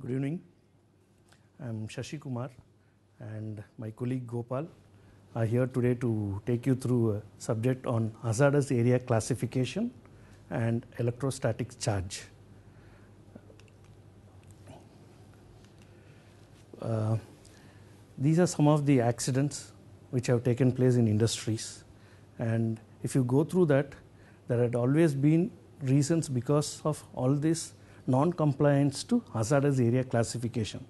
Good evening. I'm Shashi Kumar and my colleague Gopal are here today to take you through a subject on hazardous area classification and electrostatic charge. Uh, these are some of the accidents which have taken place in industries and if you go through that there had always been reasons because of all this non-compliance to hazardous area classification.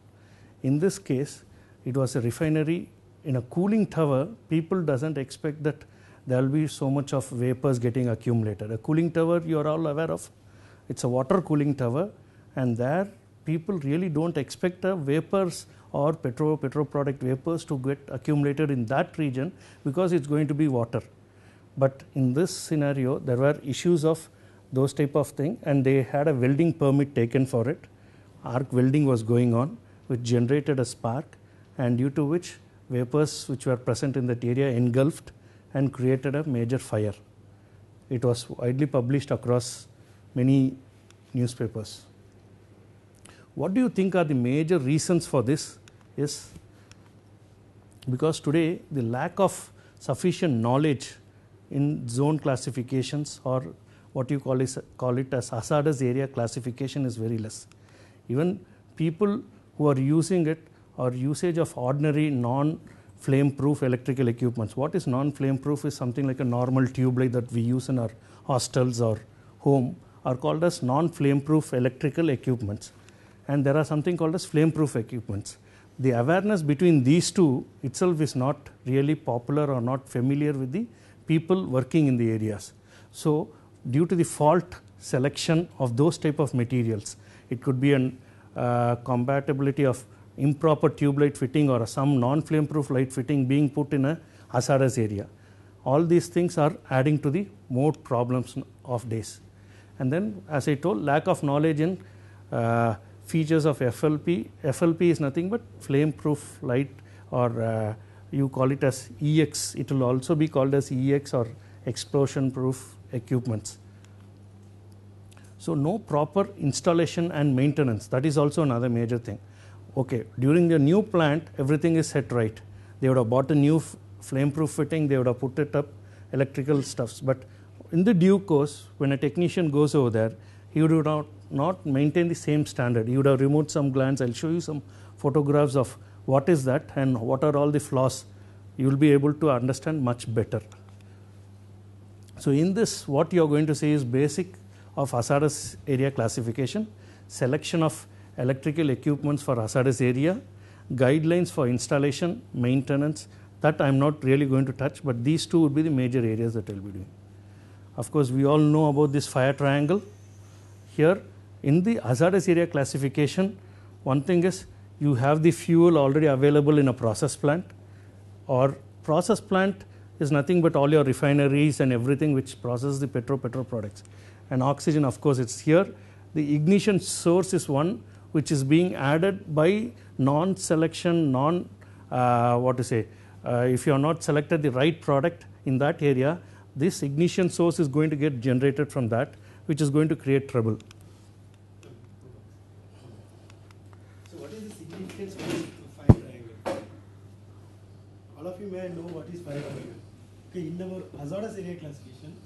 In this case, it was a refinery in a cooling tower. People doesn't expect that there will be so much of vapors getting accumulated. A cooling tower, you are all aware of. It's a water cooling tower, and there people really don't expect the vapors or petro petro product vapors to get accumulated in that region because it's going to be water. But in this scenario, there were issues of those type of thing and they had a welding permit taken for it. Arc welding was going on which generated a spark and due to which vapors which were present in that area engulfed and created a major fire. It was widely published across many newspapers. What do you think are the major reasons for this? Is because today the lack of sufficient knowledge in zone classifications or what you call, is, call it as hazardous area classification is very less. Even people who are using it or usage of ordinary non flame proof electrical equipments. What is non flame proof is something like a normal tube light that we use in our hostels or home are called as non flame proof electrical equipments and there are something called as flame proof equipments. The awareness between these two itself is not really popular or not familiar with the people working in the areas. So, due to the fault selection of those type of materials. It could be an uh, compatibility of improper tube light fitting or some non-flame proof light fitting being put in a hazardous area. All these things are adding to the more problems of days. And then as I told lack of knowledge in uh, features of FLP. FLP is nothing but flame proof light or uh, you call it as EX. It will also be called as EX or explosion proof equipments. So, no proper installation and maintenance that is also another major thing. Okay, during the new plant everything is set right. They would have bought a new flame proof fitting, they would have put it up electrical stuffs. But in the due course, when a technician goes over there, he would not, not maintain the same standard. He would have removed some glands. I'll show you some photographs of what is that and what are all the flaws. You will be able to understand much better. So, in this what you are going to see is basic of hazardous area classification, selection of electrical equipments for hazardous area, guidelines for installation, maintenance that I am not really going to touch, but these two would be the major areas that I will be doing. Of course, we all know about this fire triangle. Here in the hazardous area classification, one thing is you have the fuel already available in a process plant or process plant is nothing but all your refineries and everything which process the petro petro products and oxygen of course it's here the ignition source is one which is being added by non selection non uh, what to say uh, if you are not selected the right product in that area this ignition source is going to get generated from that which is going to create trouble So what is the significance of fire triangle? All of you may know what is fire triangle. Okay, in our hazardous area classification,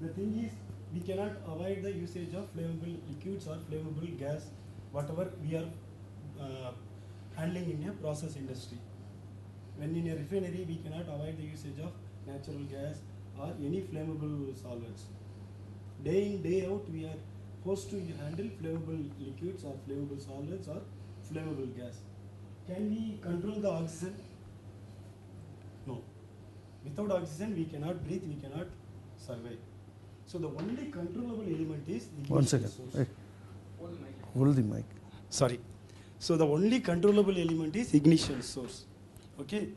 the thing is we cannot avoid the usage of flammable liquids or flammable gas, whatever we are uh, handling in a process industry. When in a refinery, we cannot avoid the usage of natural gas or any flammable solvents. Day in, day out, we are forced to handle flammable liquids or flammable solvents or flammable gas. Can we control the oxygen? No. Without oxygen, we cannot breathe, we cannot survive. So the only controllable element is the one ignition second source. Wait. hold the mic Sorry. So the only controllable element is ignition source. Okay.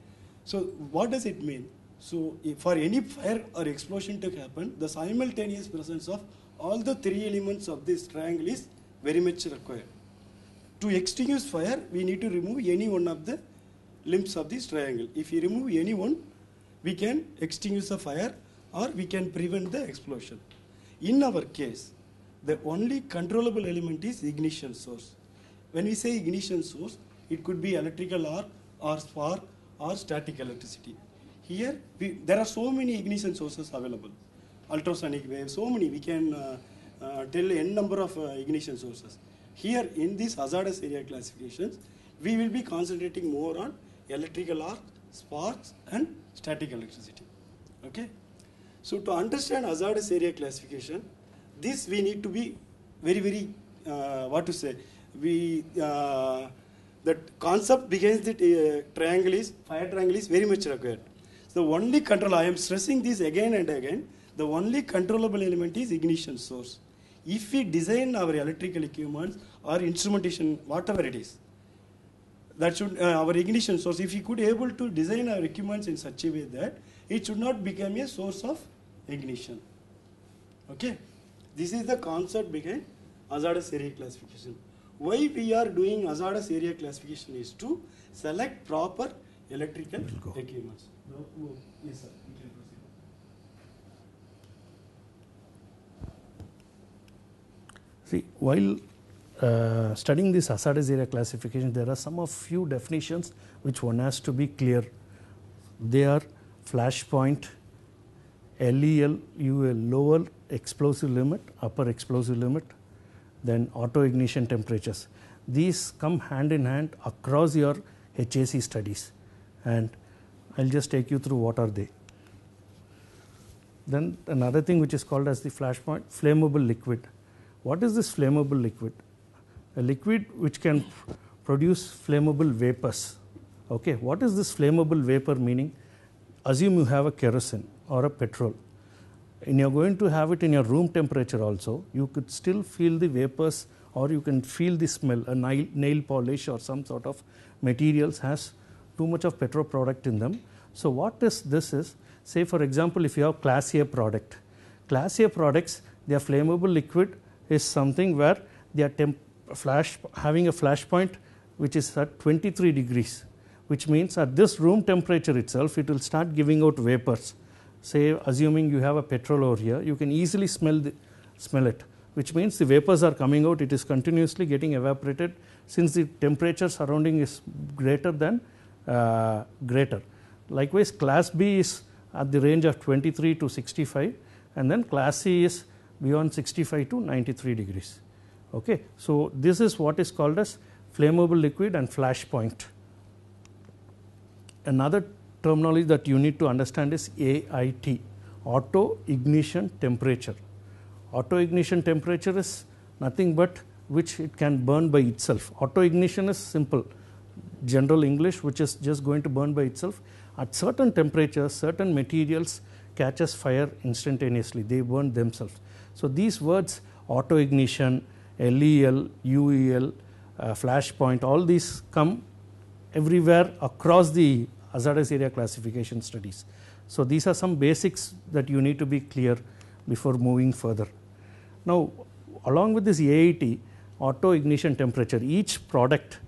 So what does it mean? So if for any fire or explosion to happen, the simultaneous presence of all the three elements of this triangle is very much required. To extinguish fire, we need to remove any one of the limbs of this triangle. If we remove any one, we can extinguish the fire or we can prevent the explosion. In our case, the only controllable element is ignition source. when we say ignition source, it could be electrical arc or spark or static electricity. Here, we, there are so many ignition sources available. Ultrasonic wave, so many, we can uh, uh, tell n number of uh, ignition sources. Here, in these hazardous area classifications, we will be concentrating more on electrical arc, sparks, and static electricity. Okay? So, to understand hazardous area classification, this we need to be very, very, uh, what to say, we, uh, the concept behind the uh, triangle is, fire triangle is very much required. The only control, I am stressing this again and again, the only controllable element is ignition source. If we design our electrical equipment or instrumentation, whatever it is, that should, uh, our ignition source, if we could able to design our equipments in such a way that it should not become a source of ignition. Okay? This is the concept behind hazardous area classification. Why we are doing hazardous area classification is to select proper electrical equipments. No, no, Yes, sir. You can proceed. See, while uh, studying this hazardous area classification, there are some of few definitions which one has to be clear. They are flashpoint, LEL, UL, lower explosive limit, upper explosive limit, then auto ignition temperatures. These come hand in hand across your HAC studies, and I'll just take you through what are they. Then another thing which is called as the flashpoint, flammable liquid. What is this flammable liquid? A liquid which can produce flammable vapors. Okay, what is this flammable vapor meaning? Assume you have a kerosene or a petrol. And you're going to have it in your room temperature also. You could still feel the vapors or you can feel the smell. A nail, nail polish or some sort of materials has too much of petrol product in them. So what is this is, say for example, if you have class A product, class A products, their flammable liquid is something where they are temp flash having a flash point which is at 23 degrees, which means at this room temperature itself, it will start giving out vapors. Say, assuming you have a petrol over here, you can easily smell the, smell it, which means the vapors are coming out. It is continuously getting evaporated since the temperature surrounding is greater than uh, greater. Likewise, class B is at the range of 23 to 65, and then class C is beyond 65 to 93 degrees. Okay, so this is what is called as flammable liquid and flash point. Another terminology that you need to understand is AIT, auto ignition temperature. Auto ignition temperature is nothing but which it can burn by itself. Auto ignition is simple, general English, which is just going to burn by itself. At certain temperatures, certain materials catches fire instantaneously. They burn themselves. So these words, auto ignition, LEL, UEL, uh, flashpoint, all these come everywhere across the hazardous area classification studies. So these are some basics that you need to be clear before moving further. Now, along with this AIT, auto ignition temperature, each product,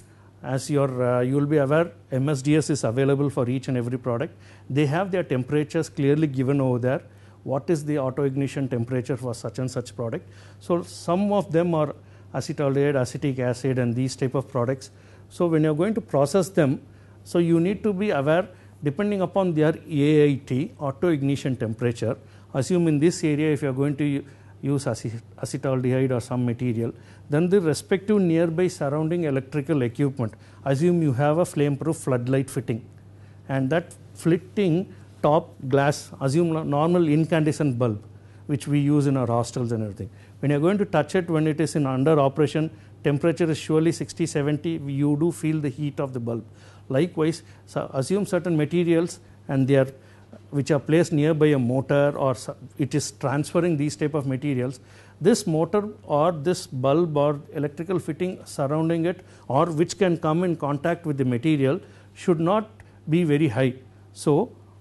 as your uh, you will be aware, MSDS is available for each and every product. They have their temperatures clearly given over there. What is the auto ignition temperature for such and such product? So some of them are acetaldehyde, acetic acid, and these type of products. So when you are going to process them, so you need to be aware depending upon their AIT, auto ignition temperature. Assume in this area if you are going to use acetaldehyde or some material, then the respective nearby surrounding electrical equipment. Assume you have a flame proof floodlight fitting and that fitting top glass, assume normal incandescent bulb which we use in our hostels and everything. When you are going to touch it when it is in under operation, temperature is surely 60, 70, you do feel the heat of the bulb. Likewise, so assume certain materials and they are which are placed nearby a motor or it is transferring these type of materials this motor or this bulb or electrical fitting surrounding it or which can come in contact with the material should not be very high so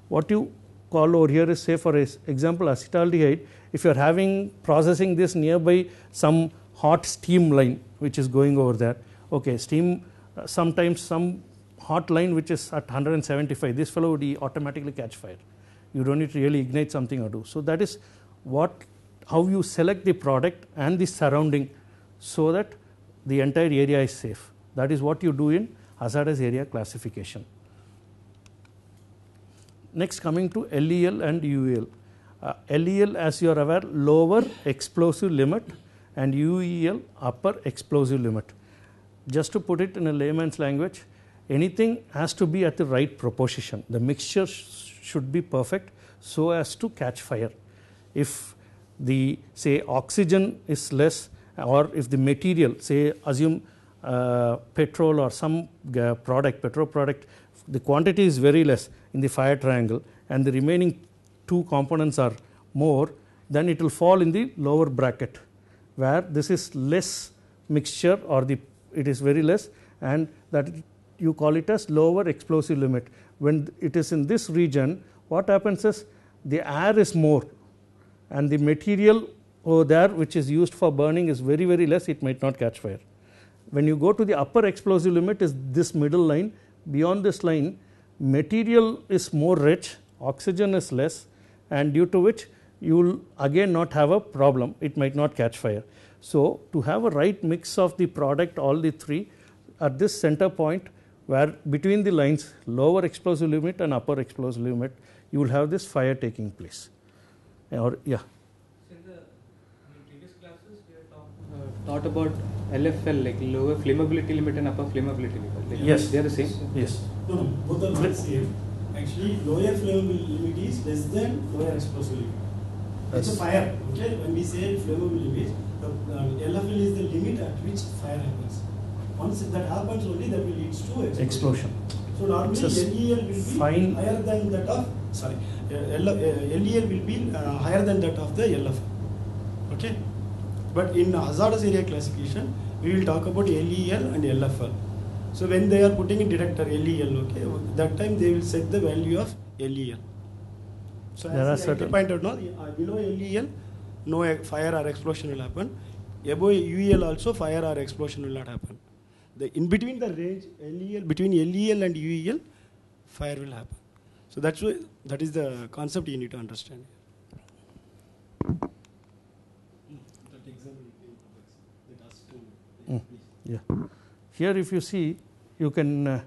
what you call over here is say for example acetaldehyde if you are having processing this nearby some hot steam line which is going over there okay steam uh, sometimes some hot line which is at 175 this fellow would automatically catch fire you don't need to really ignite something or do. So that is what how you select the product and the surrounding so that the entire area is safe. That is what you do in hazardous area classification. Next, coming to LEL and UEL. Uh, LEL, as you are aware, lower explosive limit, and UEL, upper explosive limit. Just to put it in a layman's language, anything has to be at the right proportion. The mixture sh- should be perfect so as to catch fire. If the say oxygen is less, or if the material, say assume uh, petrol or some uh, product, petrol product, the quantity is very less in the fire triangle, and the remaining two components are more, then it will fall in the lower bracket, where this is less mixture or the it is very less, and that you call it as lower explosive limit. When it is in this region, what happens is the air is more, and the material over there which is used for burning is very very less. It might not catch fire. When you go to the upper explosive limit, is this middle line. Beyond this line, material is more rich, oxygen is less, and due to which you will again not have a problem. It might not catch fire. So, to have a right mix of the product, all the three, at this center point, where between the lines, lower explosive limit and upper explosive limit, you will have this fire taking place. Or yeah, So in the previous classes, we have talked, uh, taught about LFL, like lower flammability limit and upper flammability limit. Like, Yes. They are the same. yes, No, no, both are not same. Actually, lower flammable limit is less than lower explosive limit. It's a fire, okay? When we say flammable limit, the uh, LFL is the limit at which fire happens. Once that happens, only that will lead to explosion. explosion. So normally LEL will be fine- higher than that of sorry, uh, L, uh, LEL will be uh, higher than that of the LFL. Okay, but in hazardous area classification, we will talk about LEL and LFL. So when they are putting in detector LEL, okay, that time they will set the value of LEL. So There are as I certain- pointed out, no, uh, below LEL, no e- fire or explosion will happen. Above UEL also fire or explosion will not happen. The in between the range LEL between LEL and UEL, fire will happen. So that's why that is the concept you need to understand. That example that has to Mm. Yeah. Here, if you see, you can uh,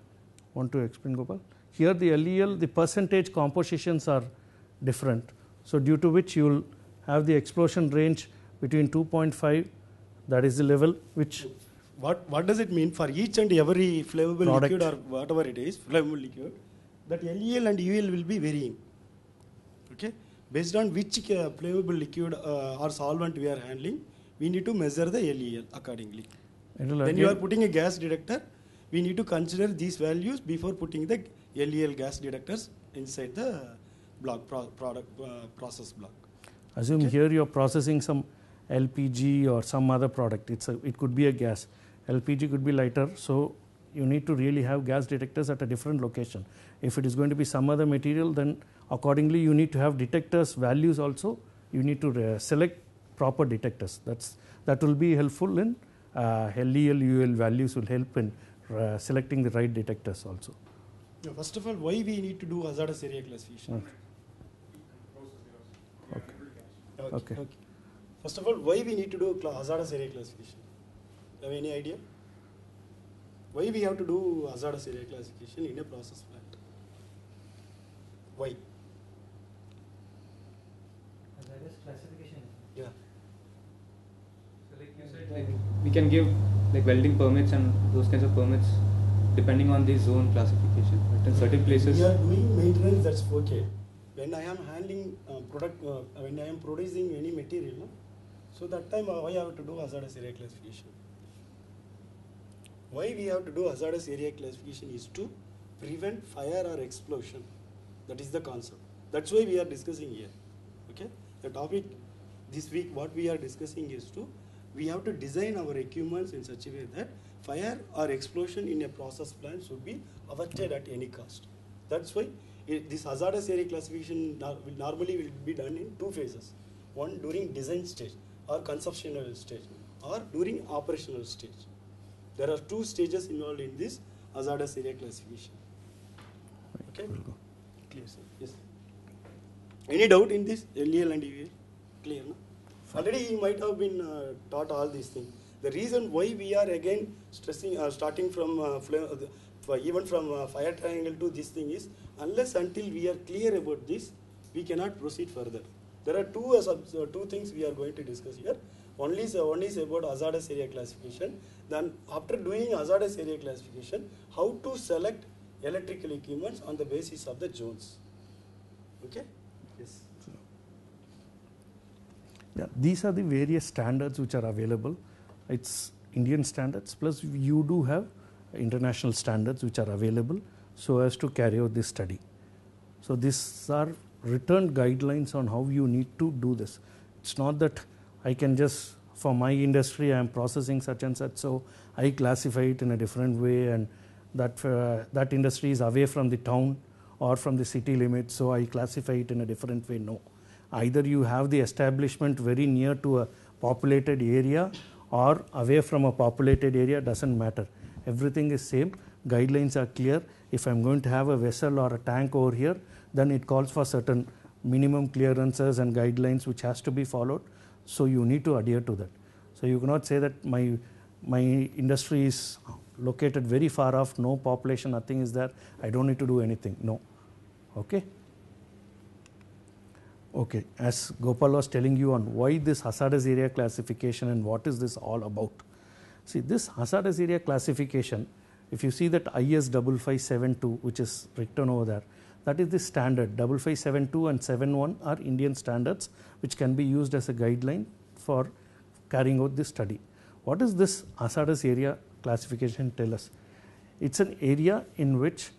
want to explain, Gopal. Here, the LEL, the percentage compositions are different. So, due to which you will have the explosion range between 2.5, that is the level which What, what does it mean for each and every flammable Product. liquid or whatever it is, flammable liquid, that LEL and UL will be varying. Okay? Based on which uh, flammable liquid uh, or solvent we are handling, we need to measure the LEL accordingly. When you are putting a gas detector, we need to consider these values before putting the LEL gas detectors inside the block pro- product uh, process block. assume Okay. here you are processing some LPG or some other product. It's a, it could be a gas. LPG could be lighter, so you need to really have gas detectors at a different location. If it is going to be some other material, then accordingly you need to have detectors values also. You need to uh, select proper detectors. That's that will be helpful in uh, LEL UL values will help in uh, selecting the right detectors also. Now, first of all, why we need to do hazardous area classification? Okay. Okay. Okay. First of all, why we need to do cla- hazardous area classification? Have any idea? Why we have to do hazardous area classification in a process plant? Why? Hazardous classification. Yeah. So like you said, like we can give like welding permits and those kinds of permits depending on the zone classification. But in certain places, We are doing maintenance, that's okay. When I am handling uh, product, uh, when I am producing any material, no? so that time uh, why I have to do hazardous area classification? Why we have to do hazardous area classification is to prevent fire or explosion. That is the concept. That's why we are discussing here. Okay? The topic this week, what we are discussing is to we have to design our equipments in such a way that fire or explosion in a process plant should be averted at any cost. That's why i- this hazardous area classification will normally will be done in two phases. One during design stage or conceptual stage or during operational stage. There are two stages involved in this hazardous area classification. Okay? We'll Clear, sir. Yes. Any doubt in this LEL and UL? Clear, no? Already he might have been uh, taught all these things. The reason why we are again stressing, uh, starting from uh, uh, even from uh, fire triangle to this thing is, unless until we are clear about this, we cannot proceed further. There are two, uh, two things we are going to discuss here. One is, one is about hazardous area classification. Then after doing hazardous area classification, how to select electrical equipments on the basis of the zones. Okay? Yes. Yeah, these are the various standards which are available. It's Indian standards plus you do have international standards which are available so as to carry out this study. So these are written guidelines on how you need to do this. It's not that I can just for my industry I am processing such and such so I classify it in a different way and that uh, that industry is away from the town or from the city limits so I classify it in a different way. No either you have the establishment very near to a populated area or away from a populated area doesn't matter. Everything is same. Guidelines are clear. If i'm going to have a vessel or a tank over here then it calls for certain minimum clearances and guidelines which has to be followed. So you need to adhere to that. So you cannot say that my my industry is located very far off no population nothing is there. I don't need to do anything. No. Okay Okay, as Gopal was telling you on why this hazardous area classification and what is this all about. See, this hazardous area classification, if you see that IS 5572, which is written over there, that is the standard. 5572 and 71 are Indian standards which can be used as a guideline for carrying out this study. What is this hazardous area classification tell us? It's an area in which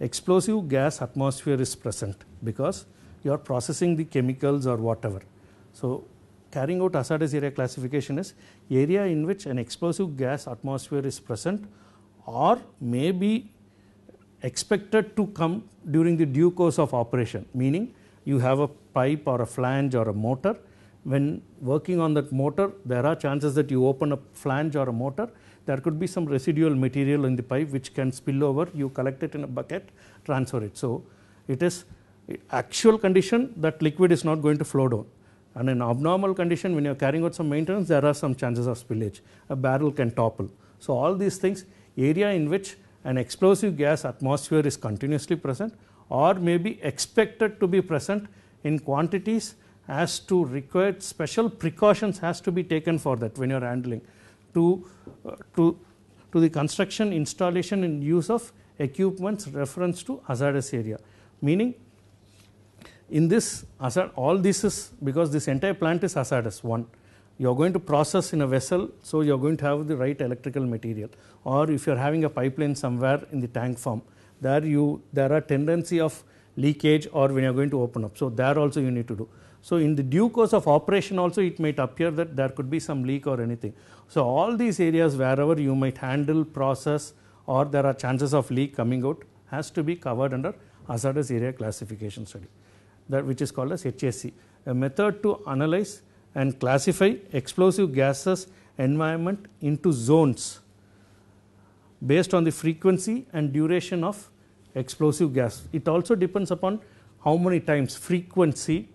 explosive gas atmosphere is present because you are processing the chemicals or whatever. So, carrying out hazardous area classification is area in which an explosive gas atmosphere is present or may be expected to come during the due course of operation, meaning you have a pipe or a flange or a motor. When working on that motor, there are chances that you open a flange or a motor, there could be some residual material in the pipe which can spill over, you collect it in a bucket, transfer it. So, it is actual condition that liquid is not going to flow down. And in abnormal condition, when you are carrying out some maintenance, there are some chances of spillage. A barrel can topple. So, all these things, area in which an explosive gas atmosphere is continuously present or may be expected to be present in quantities as to required special precautions has to be taken for that when you are handling to, uh, to, to the construction, installation and use of equipments reference to hazardous area. Meaning in this all this is because this entire plant is hazardous. One you are going to process in a vessel so you are going to have the right electrical material. Or if you are having a pipeline somewhere in the tank farm, there you there are tendency of leakage or when you are going to open up. So there also you need to do. So in the due course of operation also it might appear that there could be some leak or anything. So all these areas wherever you might handle process or there are chances of leak coming out has to be covered under hazardous area classification study that which is called as HAC, a method to analyze and classify explosive gases environment into zones based on the frequency and duration of explosive gas. It also depends upon how many times frequency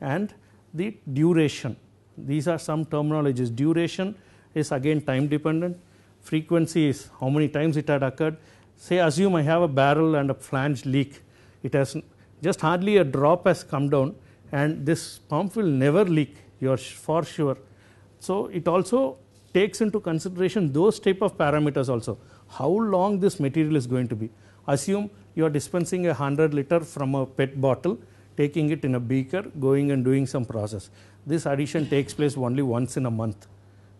and the duration. These are some terminologies. Duration is again time dependent. Frequency is how many times it had occurred. Say assume I have a barrel and a flange leak. It has just hardly a drop has come down and this pump will never leak you are for sure. So, it also takes into consideration those type of parameters also how long this material is going to be. Assume you are dispensing a 100 liter from a PET bottle taking it in a beaker going and doing some process. This addition takes place only once in a month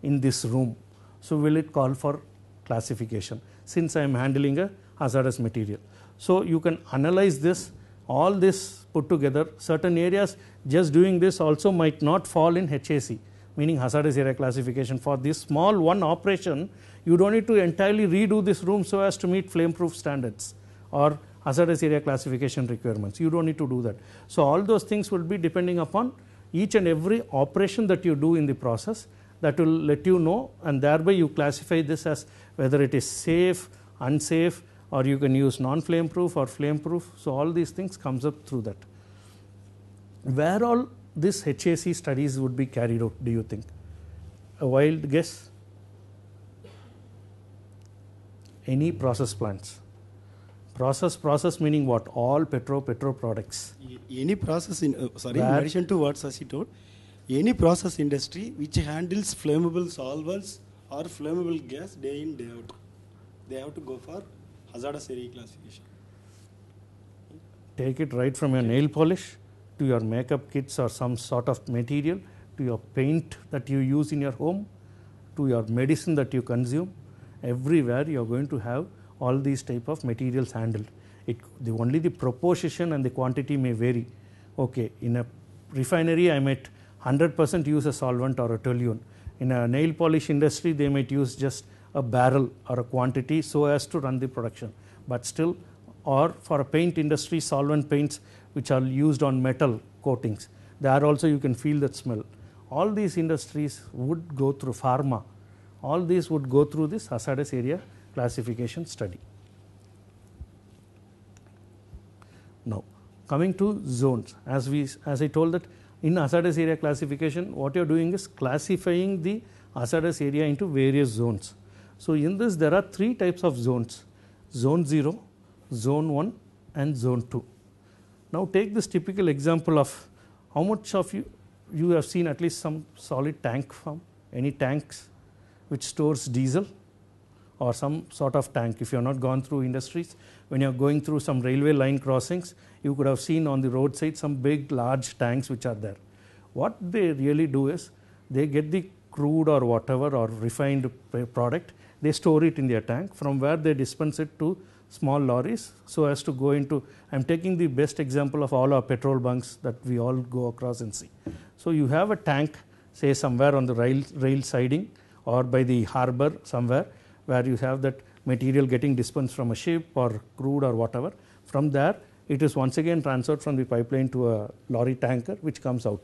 in this room. So, will it call for classification since I am handling a hazardous material. So, you can analyze this all this put together certain areas just doing this also might not fall in HAC meaning hazardous area classification. For this small one operation you don't need to entirely redo this room so as to meet flame proof standards or hazardous area classification requirements. You don't need to do that. So all those things will be depending upon each and every operation that you do in the process that will let you know and thereby you classify this as whether it is safe unsafe or you can use non-flame proof or flame proof. So, all these things comes up through that. Where all this HAC studies would be carried out do you think? A wild guess? any process plants. Process, process meaning what? All petro, petro products. any process in uh, sorry in addition to what Sasi told any process industry which handles flammable solvents or flammable gas day in day out they have to go for hazardous area classification Take it right from your nail polish to your makeup kits or some sort of material to your paint that you use in your home to your medicine that you consume. Everywhere you are going to have all these type of materials handled. It, the only the proportion and the quantity may vary. Okay, in a refinery I might 100% use a solvent or a toluene. In a nail polish industry they might use just a barrel or a quantity so as to run the production. But still or for a paint industry solvent paints which are used on metal coatings there also you can feel that smell. All these industries would go through pharma. All these would go through this hazardous area classification study. Now coming to zones as we as i told that in hazardous area classification what you are doing is classifying the hazardous area into various zones so in this there are three types of zones zone 0 zone 1 and zone 2 now take this typical example of how much of you you have seen at least some solid tank from any tanks which stores diesel or some sort of tank. If you have not gone through industries, when you are going through some railway line crossings, you could have seen on the roadside some big, large tanks which are there. What they really do is they get the crude or whatever or refined product, they store it in their tank from where they dispense it to small lorries so as to go into. I am taking the best example of all our petrol bunks that we all go across and see. So you have a tank, say somewhere on the rail, rail siding or by the harbor somewhere where you have that material getting dispensed from a ship or crude or whatever. From there, it is once again transferred from the pipeline to a lorry tanker which comes out.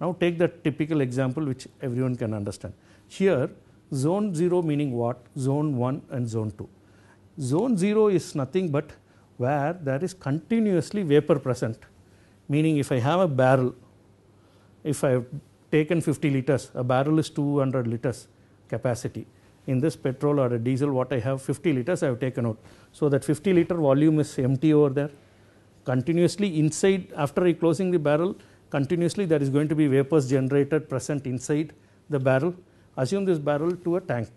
Now take the typical example which everyone can understand. Here, zone 0 meaning what? Zone 1 and zone 2. Zone 0 is nothing but where there is continuously vapor present. Meaning if I have a barrel, if I have taken 50 liters, a barrel is 200 liters capacity. In this petrol or a diesel, what I have 50 liters, I have taken out. So that 50 liter volume is empty over there. Continuously inside, after closing the barrel, continuously there is going to be vapors generated present inside the barrel. Assume this barrel to a tank,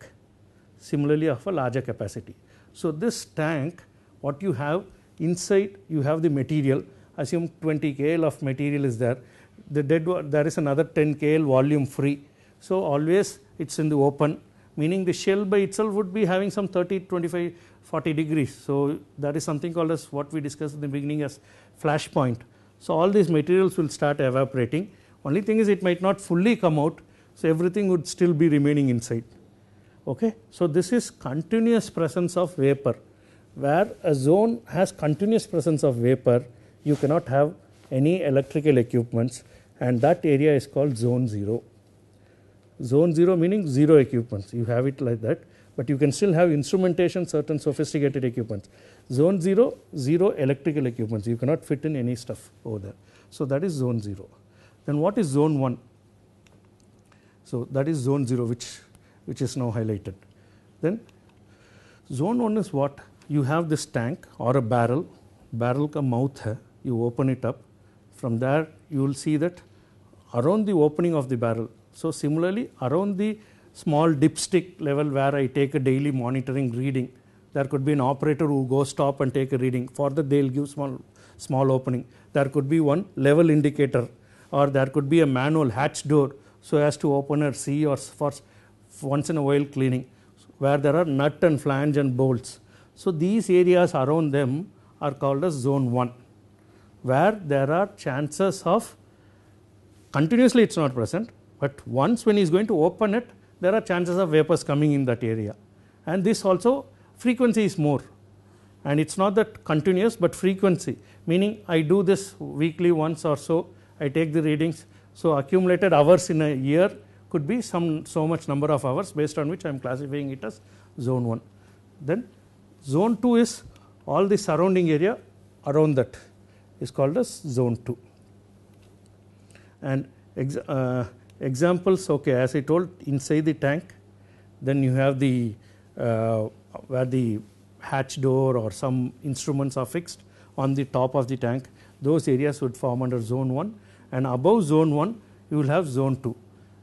similarly of a larger capacity. So this tank, what you have inside, you have the material. Assume 20 kl of material is there. The dead there is another 10 kl volume free. So always it's in the open, meaning the shell by itself would be having some 30, 25, 40 degrees. So that is something called as what we discussed in the beginning as flash point. So all these materials will start evaporating. Only thing is it might not fully come out, so everything would still be remaining inside. Okay, so this is continuous presence of vapor. Where a zone has continuous presence of vapor, you cannot have any electrical equipments, and that area is called zone 0. Zone 0 meaning zero equipments. You have it like that, but you can still have instrumentation, certain sophisticated equipments. Zone 0, zero electrical equipments. You cannot fit in any stuff over there. So that is zone 0. Then what is zone 1? So that is zone 0, which, which is now highlighted. Then zone 1 is what? You have this tank or a barrel, barrel ka mouth hai, you open it up. From there, you will see that around the opening of the barrel. So similarly, around the small dipstick level where I take a daily monitoring reading, there could be an operator who goes stop and take a reading. For that, they'll give small small opening. There could be one level indicator, or there could be a manual hatch door so as to open or see or for once in a while cleaning, where there are nut and flange and bolts. So these areas around them are called as zone 1, where there are chances of continuously it's not present, but once when he is going to open it, there are chances of vapors coming in that area. And this also frequency is more. And it's not that continuous, but frequency, meaning I do this weekly once or so, I take the readings. So accumulated hours in a year could be some so much number of hours based on which I am classifying it as zone 1. Then zone 2 is all the surrounding area around that is called as zone 2 and ex- uh, examples okay as i told inside the tank then you have the uh, where the hatch door or some instruments are fixed on the top of the tank, those areas would form under zone 1 and above zone 1 you will have zone 2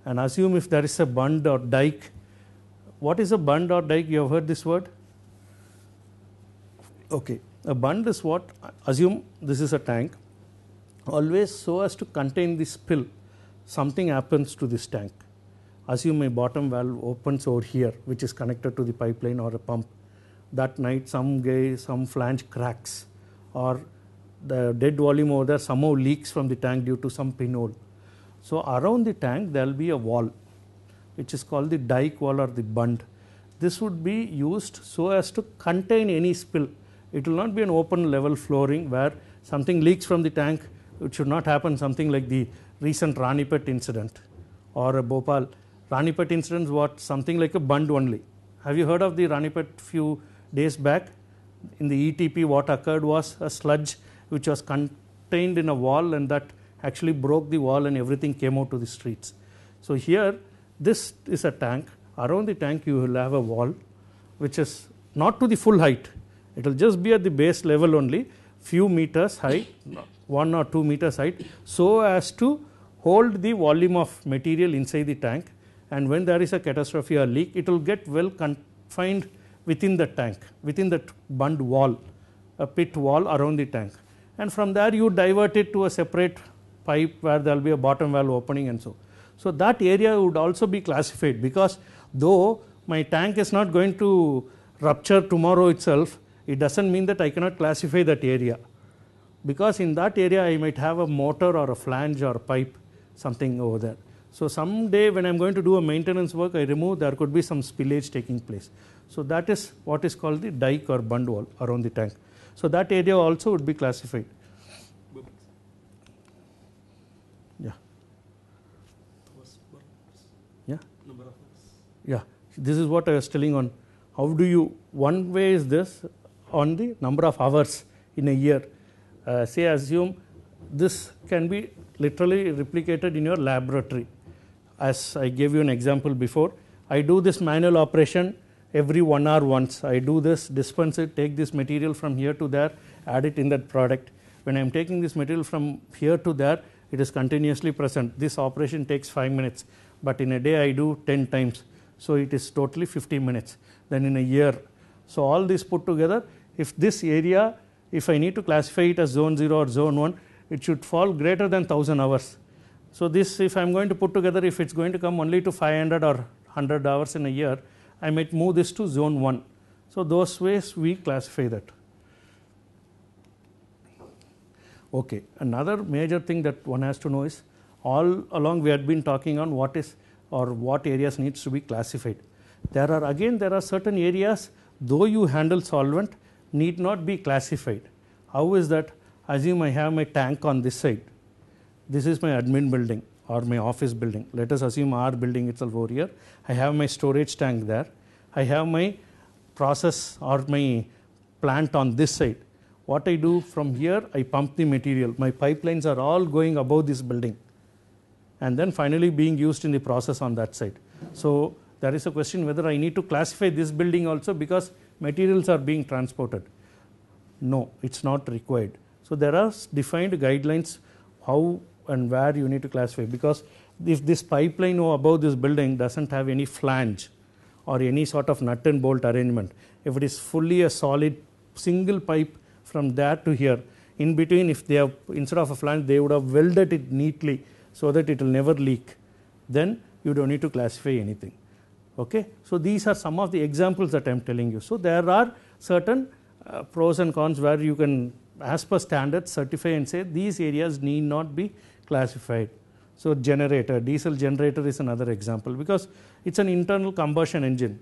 and assume if there is a bund or dike. What is a bund or dike? You have heard this word? Okay, a bund is what? Assume this is a tank. Always so as to contain the spill. Something happens to this tank. Assume a bottom valve opens over here which is connected to the pipeline or a pump. That night some guy some flange cracks or the dead volume over there somehow leaks from the tank due to some pinhole so around the tank there will be a wall which is called the dike wall or the bund this would be used so as to contain any spill it will not be an open level flooring where something leaks from the tank it should not happen something like the recent Ranipet incident or a Bhopal Ranipet incident was something like a bund only. Have you heard of the Ranipet few days back? In the ETP, what occurred was a sludge which was contained in a wall and that actually broke the wall and everything came out to the streets. So, here this is a tank. Around the tank, you will have a wall which is not to the full height, it will just be at the base level only, few meters high, 1 or 2 meters height, so as to hold the volume of material inside the tank and when there is a catastrophe or leak it will get well confined within the tank within that bund wall a pit wall around the tank and from there you divert it to a separate pipe where there will be a bottom valve opening and so. So, that area would also be classified because though my tank is not going to rupture tomorrow itself it does not mean that I cannot classify that area because in that area I might have a motor or a flange or a pipe something over there. So, someday when I am going to do a maintenance work, I remove there could be some spillage taking place. So, that is what is called the dike or bund wall around the tank. So, that area also would be classified. Yeah. Yeah. Yeah. This is what I was telling on how do you, one way is this on the number of hours in a year. Uh, say assume this can be literally replicated in your laboratory as I gave you an example before. I do this manual operation every one hour once. I do this, dispense it, take this material from here to there, add it in that product. When I am taking this material from here to there, it is continuously present. This operation takes 5 minutes, but in a day I do 10 times. So, it is totally 50 minutes. Then in a year. So, all this put together, if this area, if I need to classify it as zone 0 or zone 1, it should fall greater than 1000 hours so, this if I am going to put together if it is going to come only to 500 or 100 hours in a year, I might move this to zone 1. So, those ways we classify that. Okay. Another major thing that one has to know is all along we had been talking on what is or what areas needs to be classified. There are again there are certain areas though you handle solvent need not be classified. How is that? Assume I have my tank on this side this is my admin building or my office building. Let us assume our building itself over here. I have my storage tank there. I have my process or my plant on this side. What I do from here, I pump the material. My pipelines are all going above this building and then finally being used in the process on that side. So, there is a question whether I need to classify this building also because materials are being transported. No, it is not required. So, there are defined guidelines how and where you need to classify because if this pipeline above this building does not have any flange or any sort of nut and bolt arrangement, if it is fully a solid single pipe from there to here, in between if they have instead of a flange they would have welded it neatly so that it will never leak, then you do not need to classify anything. Okay? So, these are some of the examples that I am telling you. So, there are certain uh, pros and cons where you can as per standards certify and say these areas need not be classified. So, generator, diesel generator is another example because it is an internal combustion engine.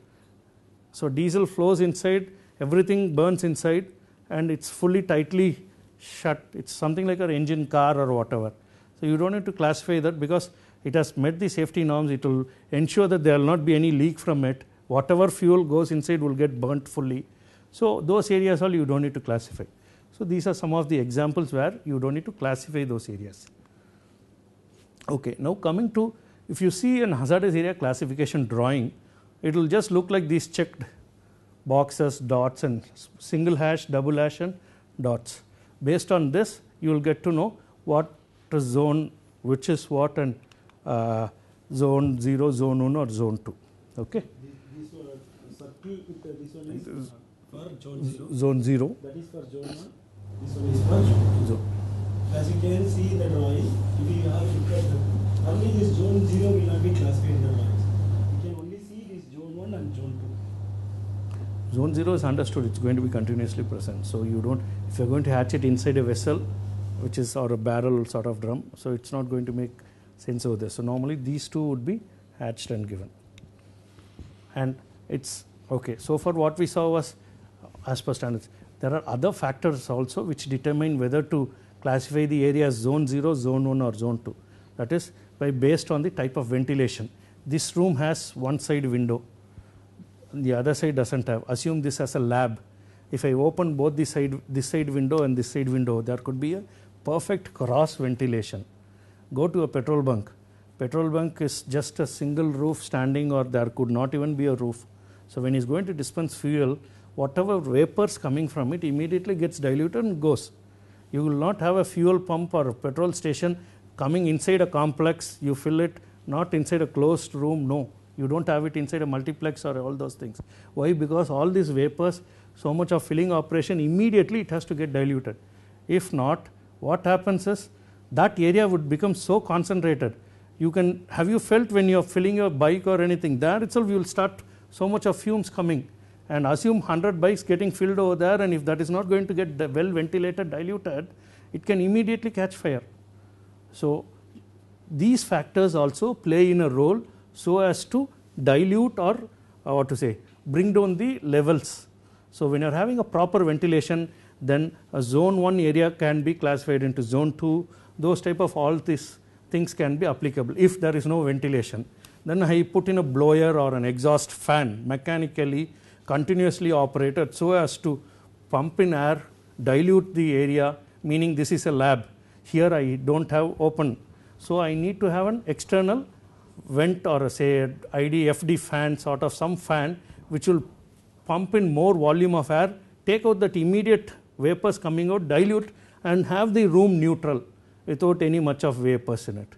So, diesel flows inside, everything burns inside and it is fully tightly shut, it is something like an engine car or whatever. So, you do not need to classify that because it has met the safety norms, it will ensure that there will not be any leak from it, whatever fuel goes inside will get burnt fully. So, those areas all you do not need to classify. So, these are some of the examples where you do not need to classify those areas. Okay. Now, coming to if you see an hazardous area classification drawing, it will just look like these checked boxes, dots, and single hash, double hash, and dots. Based on this, you will get to know what is zone, which is what, and uh, zone 0, zone 1, or zone 2. Okay? This, uh, circle uh, this one is for zone zero. Zone 0. That is for zone one. This one is for zone. Zone. As you can see the drawing, you have look at the, only this zone zero will not be classified in the drawings. You can only see this zone one and zone two. Zone 0 is understood, it's going to be continuously present. So you don't, if you're going to hatch it inside a vessel, which is or a barrel sort of drum, so it's not going to make sense over there. So normally these two would be hatched and given. And it's okay. So far, what we saw was as per standards. There are other factors also which determine whether to classify the area as zone 0, zone 1, or zone 2. That is by based on the type of ventilation. This room has one side window the other side doesn't have. Assume this as a lab. If I open both the side, this side window and this side window, there could be a perfect cross ventilation. Go to a petrol bunk. Petrol bunk is just a single roof standing, or there could not even be a roof. So when he's going to dispense fuel, whatever vapors coming from it immediately gets diluted and goes. You will not have a fuel pump or petrol station coming inside a complex. You fill it not inside a closed room. No, you don't have it inside a multiplex or all those things. Why? Because all these vapors, so much of filling operation, immediately it has to get diluted. If not, what happens is that area would become so concentrated. You can have you felt when you're filling your bike or anything, there itself you will start so much of fumes coming. And assume 100 bikes getting filled over there, and if that is not going to get well ventilated, diluted, it can immediately catch fire. So, these factors also play in a role so as to dilute or uh, what to say bring down the levels. So, when you are having a proper ventilation then a zone 1 area can be classified into zone 2 those type of all these things can be applicable if there is no ventilation. Then I put in a blower or an exhaust fan mechanically continuously operated so as to pump in air dilute the area meaning this is a lab here I don't have open so I need to have an external vent or a, say a ID FD fan sort of some fan which will pump in more volume of air, take out that immediate vapors coming out, dilute and have the room neutral without any much of vapors in it.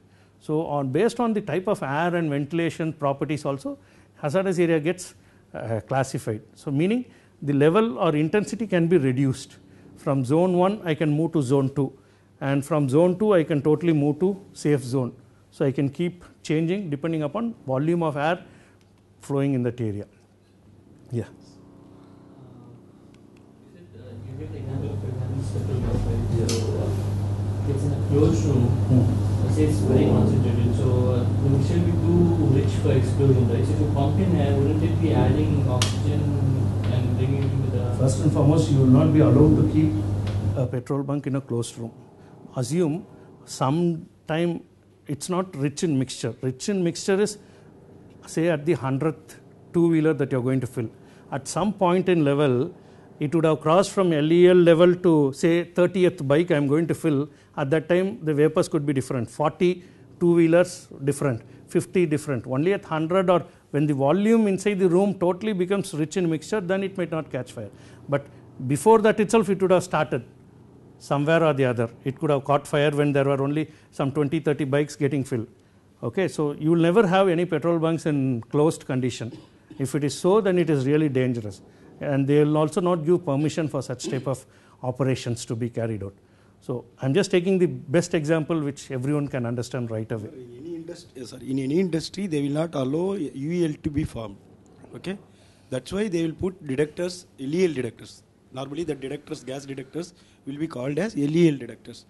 So on based on the type of air and ventilation properties also hazardous area gets uh, classified. So meaning the level or intensity can be reduced. From zone 1 I can move to zone 2 and from zone 2 I can totally move to safe zone. So I can keep changing depending upon volume of air flowing in that area. Yeah. You said, you gave the example of Advanced Petrol Bus, right? So, it's in a closed room, say it's very concentrated, so uh, the mixture will be too rich for explosion, right? So if you pump in air, wouldn't it be adding oxygen and bringing it into the... First and foremost, you will not be allowed to keep a petrol bunk in a closed room. Assume sometime it's not rich in mixture. Rich in mixture is say at the hundredth two wheeler that you're going to fill. At some point in level, it would have crossed from LEL level to say 30th bike I'm going to fill. At that time, the vapors could be different 40 two wheelers different, 50 different. Only at 100 or when the volume inside the room totally becomes rich in mixture, then it might not catch fire. But before that itself, it would have started somewhere or the other. It could have caught fire when there were only some 20 30 bikes getting filled. Okay, so you will never have any petrol bunks in closed condition. If it is so, then it is really dangerous. And they will also not give permission for such type of operations to be carried out. So I'm just taking the best example which everyone can understand right away. In any industry, eh, sorry, in any industry, they will not allow UEL to be formed. Okay, that's why they will put detectors, LEL detectors. Normally, the detectors, gas detectors, will be called as LEL detectors.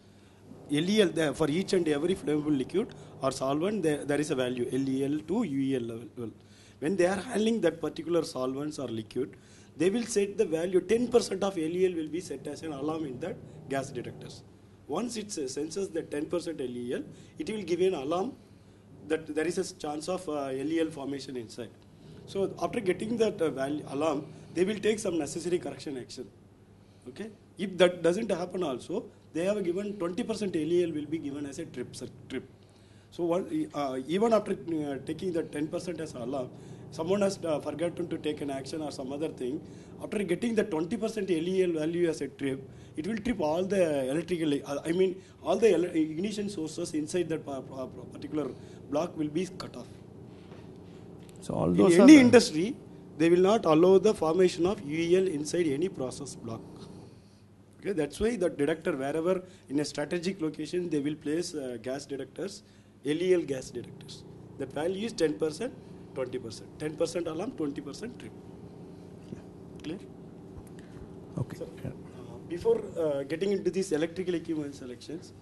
LEL for each and every flammable liquid or solvent, there, there is a value LEL to UEL level. When they are handling that particular solvents or liquid, they will set the value 10% of LEL will be set as an alarm in that gas detectors. Once it senses the 10% LEL, it will give an alarm that there is a chance of uh, LEL formation inside. So after getting that uh, value, alarm, they will take some necessary correction action. Okay. If that doesn't happen also, they have given 20% LEL will be given as a trip. trip. So what, uh, even after uh, taking the 10% as alarm, someone has uh, forgotten to take an action or some other thing, after getting the 20% LEL value as a trip, it will trip all the electrical, I mean, all the ignition sources inside that pa- pa- particular block will be cut off. So all In those any industry, they will not allow the formation of UEL inside any process block. Okay, that's why the detector, wherever in a strategic location, they will place uh, gas detectors, LEL gas detectors. The value is 10%, 20%. 10% alarm, 20% trip. Clear? okay. So, yeah. Before uh, getting into these electrical equipment selections,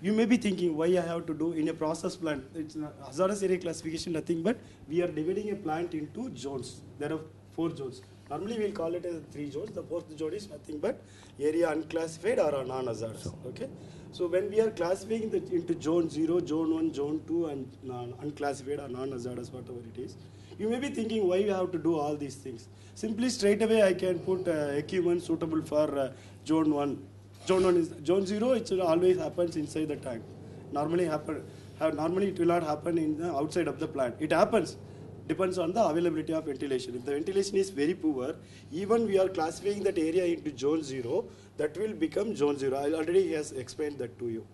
you may be thinking why I have to do in a process plant. It's hazardous area classification, nothing but we are dividing a plant into zones. There are four zones. Normally we'll call it as three zones. The fourth zone is nothing but area unclassified or non-hazardous. Okay. So when we are classifying the, into zone zero, zone one, zone two, and non- unclassified or non-hazardous, whatever it is, you may be thinking why you have to do all these things. Simply straight away I can put uh, equipment suitable for uh, zone one. Zone one is zone zero. It always happens inside the tank. Normally happen. Normally it will not happen in the outside of the plant. It happens. Depends on the availability of ventilation. If the ventilation is very poor, even we are classifying that area into zone zero, that will become zone zero. I already has explained that to you.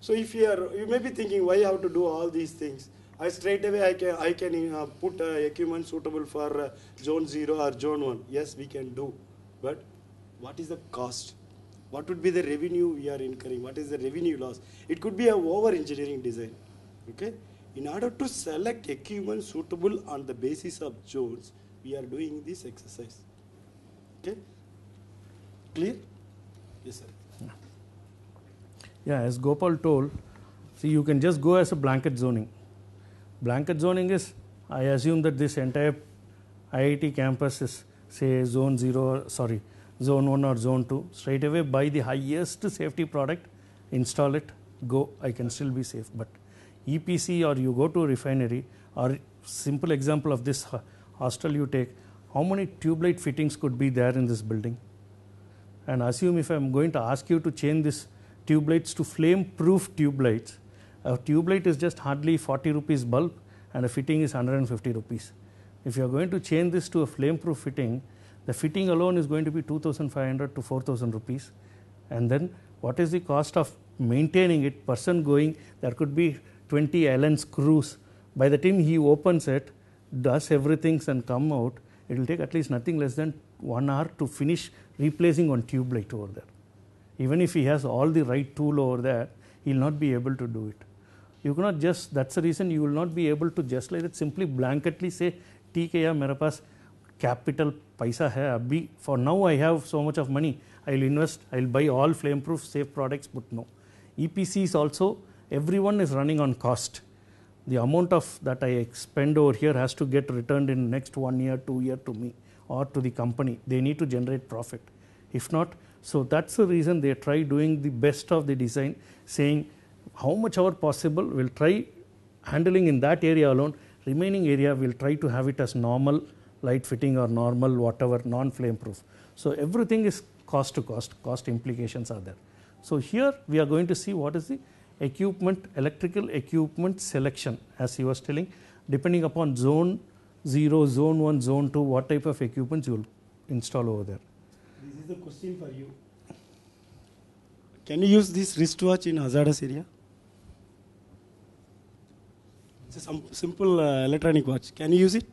So if you are, you may be thinking why I have to do all these things. I straight away I can I can uh, put uh, equipment suitable for uh, zone zero or zone one. Yes, we can do, but what is the cost? What would be the revenue we are incurring? What is the revenue loss? It could be a over engineering design. Okay. In order to select equipment suitable on the basis of zones, we are doing this exercise. Okay. Clear? Yes, sir. Yeah, as Gopal told, see, you can just go as a blanket zoning. Blanket zoning is, I assume that this entire IIT campus is, say, zone 0, sorry, zone 1 or zone 2. Straight away, buy the highest safety product, install it, go, I can still be safe. But EPC or you go to a refinery, or simple example of this ho- hostel you take, how many tube light fittings could be there in this building? and assume if I'm going to ask you to change this tube lights to flame proof tube lights, a tube light is just hardly 40 rupees bulb and a fitting is 150 rupees. If you are going to change this to a flame proof fitting, the fitting alone is going to be 2,500 to 4,000 rupees. And then what is the cost of maintaining it, person going, there could be 20 Allen screws. By the time he opens it, does everything and come out, it will take at least nothing less than one hour to finish replacing one tube light over there. Even if he has all the right tool over there, he will not be able to do it. You cannot just, that's the reason you will not be able to just like that simply blanketly say TKR Merapas capital paisa hai. Abhi for now I have so much of money. I will invest I will buy all flameproof safe products but no. EPC is also everyone is running on cost. The amount of that I expend over here has to get returned in next one year two year to me or to the company. They need to generate profit. If not so that's the reason they try doing the best of the design saying how much ever possible we'll try handling in that area alone. Remaining area we'll try to have it as normal light fitting or normal whatever non flame proof so everything is cost to cost cost implications are there so here we are going to see what is the equipment electrical equipment selection as he was telling depending upon zone 0 zone 1 zone 2 what type of equipment you will install over there This is the question for you. Can you use this wristwatch in hazardous area? It's a simple uh, electronic watch. Can you use it?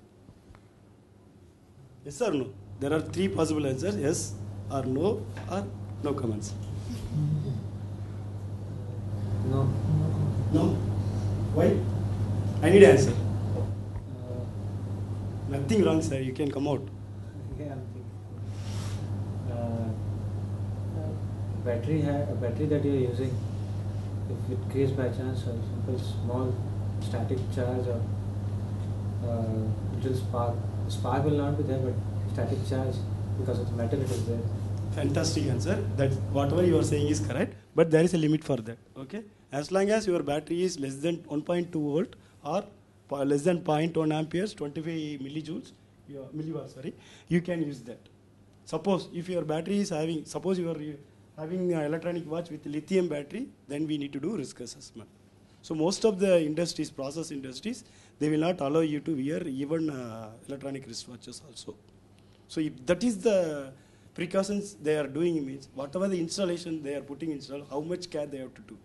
Yes or no? There are three possible answers: yes or no or no comments. No. No. Why? I need answer. Uh, Nothing wrong, sir. You can come out. yeah, I'm. Uh, battery ha- battery that you're using, if it creates by chance a simple small static charge or uh, little spark, spark will not be there, but static charge because of the metal it is there. Fantastic answer. That whatever you are saying is correct, but there is a limit for that. Okay, as long as your battery is less than 1.2 volt or less than 0.1 amperes, 25 millijoules, your milliwatts, sorry, you can use that. Suppose if your battery is having, suppose you are having an electronic watch with lithium battery, then we need to do risk assessment. So most of the industries, process industries, they will not allow you to wear even uh, electronic wristwatches also. So if that is the precautions they are doing means whatever the installation they are putting install, how much care they have to do,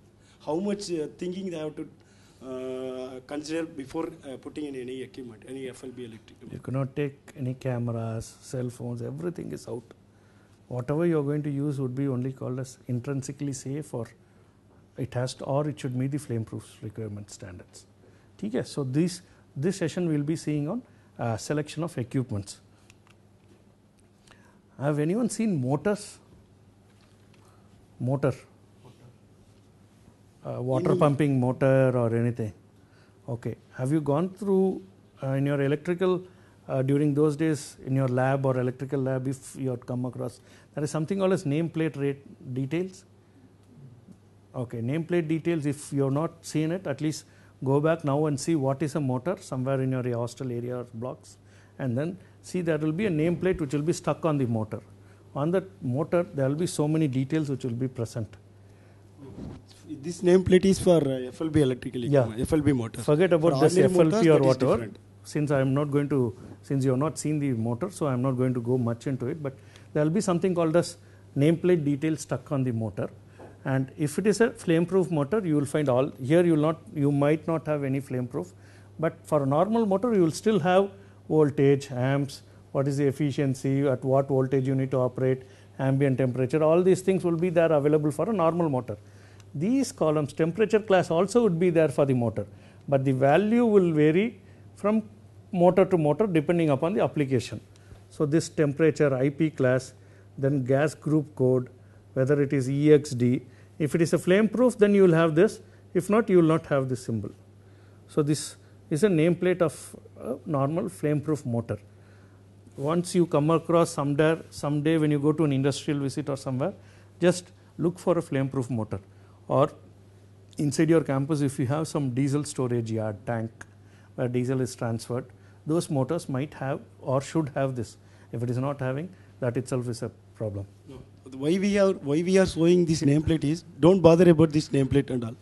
how much uh, thinking they have to uh, consider before uh, putting in any equipment, any FLP electric. You cannot take any cameras, cell phones, everything is out. Whatever you are going to use would be only called as intrinsically safe or it has to, or it should meet the flame proof requirement standards. Okay, so this this session we will be seeing on uh, selection of equipments. Have anyone seen motors? Motor, uh, water Any- pumping motor or anything. Okay, have you gone through uh, in your electrical uh, during those days in your lab or electrical lab if you had come across there is something called as nameplate rate details okay nameplate details if you have not seen it at least go back now and see what is a motor somewhere in your hostel area or blocks and then see there will be a nameplate which will be stuck on the motor on that motor there will be so many details which will be present This nameplate is for uh, FLP electrical Yeah. FLP motor. forget about For this FLP or whatever. Since I am not going to, since you have not seen the motor, so I am not going to go much into it. But there will be something called as nameplate detail stuck on the motor. And if it is a flame-proof motor, you will find all. Here you will not, you might not have any flame-proof, but for a normal motor, you will still have voltage, amps, what is the efficiency, at what voltage you need to operate, ambient temperature. All these things will be there available for a normal motor. These columns, temperature class also would be there for the motor, but the value will vary from motor to motor depending upon the application. So, this temperature IP class, then gas group code, whether it is EXD. If it is a flame proof, then you will have this. If not, you will not have this symbol. So, this is a nameplate of a normal flame proof motor. Once you come across someday, someday when you go to an industrial visit or somewhere, just look for a flame proof motor or inside your campus if you have some diesel storage yard tank where diesel is transferred those motors might have or should have this if it is not having that itself is a problem No. Why we are why we are showing this nameplate is don't bother about this nameplate and all.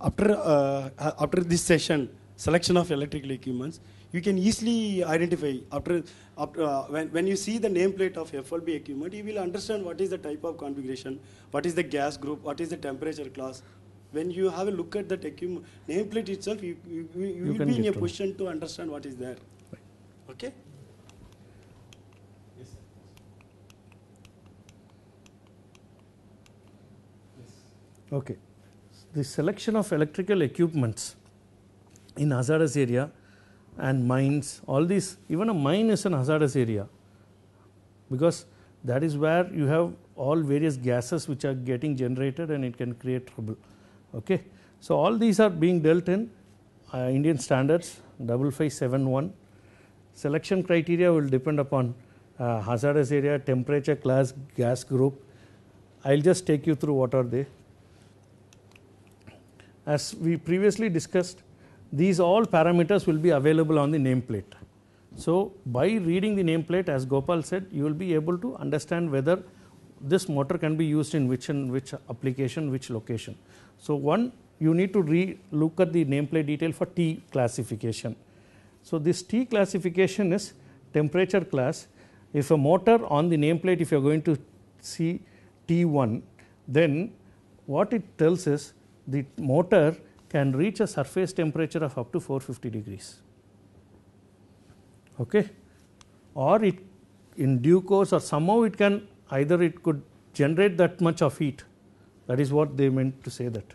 After uh, after this session, selection of electrical equipments, you can easily identify after after uh, when when you see the nameplate of FLP equipment, you will understand what is the type of configuration, what is the gas group, what is the temperature class. When you have a look at that equipment nameplate itself, you you, you, you will be in a to position to understand what is there. Okay. Okay. The selection of electrical equipments in hazardous area and mines all these even a mine is an hazardous area because that is where you have all various gases which are getting generated and it can create trouble. Okay. So all these are being dealt in uh, indian standards 5571 selection criteria will depend upon uh, hazardous area temperature class gas group. I'll just take you through what are they as we previously discussed, these all parameters will be available on the nameplate. So, by reading the nameplate, as Gopal said, you will be able to understand whether this motor can be used in which and which application, which location. So, one you need to re look at the nameplate detail for T classification. So, this T classification is temperature class. If a motor on the nameplate, if you are going to see T1, then what it tells is the motor can reach a surface temperature of up to 450 degrees. Okay? Or it in due course or somehow it can either it could generate that much of heat. That is what they meant to say that.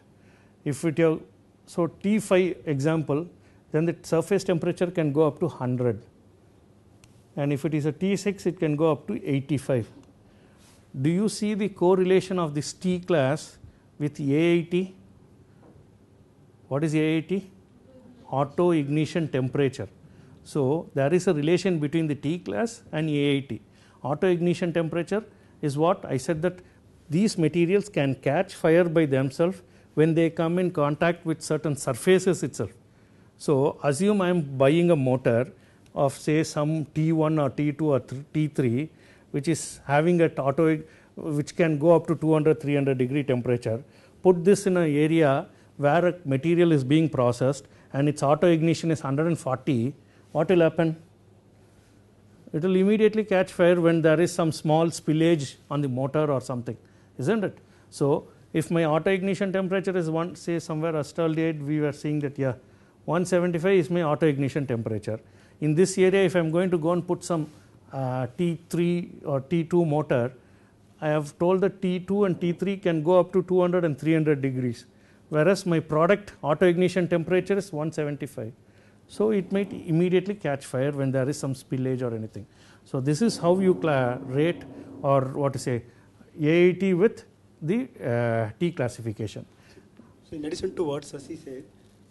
If it have, so T5 example, then the surface temperature can go up to 100 and if it is a T6 it can go up to 85. Do you see the correlation of this T class with AIT? What is AIT? Auto ignition temperature. So, there is a relation between the T class and AIT. Auto ignition temperature is what I said that these materials can catch fire by themselves when they come in contact with certain surfaces itself. So, assume I am buying a motor of say some T1 or T2 or T3 which is having a auto which can go up to 200 300 degree temperature put this in an area where a material is being processed and its auto ignition is 140, what will happen? It will immediately catch fire when there is some small spillage on the motor or something, isn't it? So, if my auto ignition temperature is one, say somewhere acetaldehyde, we were seeing that yeah, 175 is my auto ignition temperature. In this area, if I am going to go and put some uh, T3 or T2 motor, I have told that T2 and T3 can go up to 200 and 300 degrees, whereas my product auto ignition temperature is 175. So, it might immediately catch fire when there is some spillage or anything. So, this is how you rate or what to say AIT with the uh, T classification. So in addition to what Sasi said,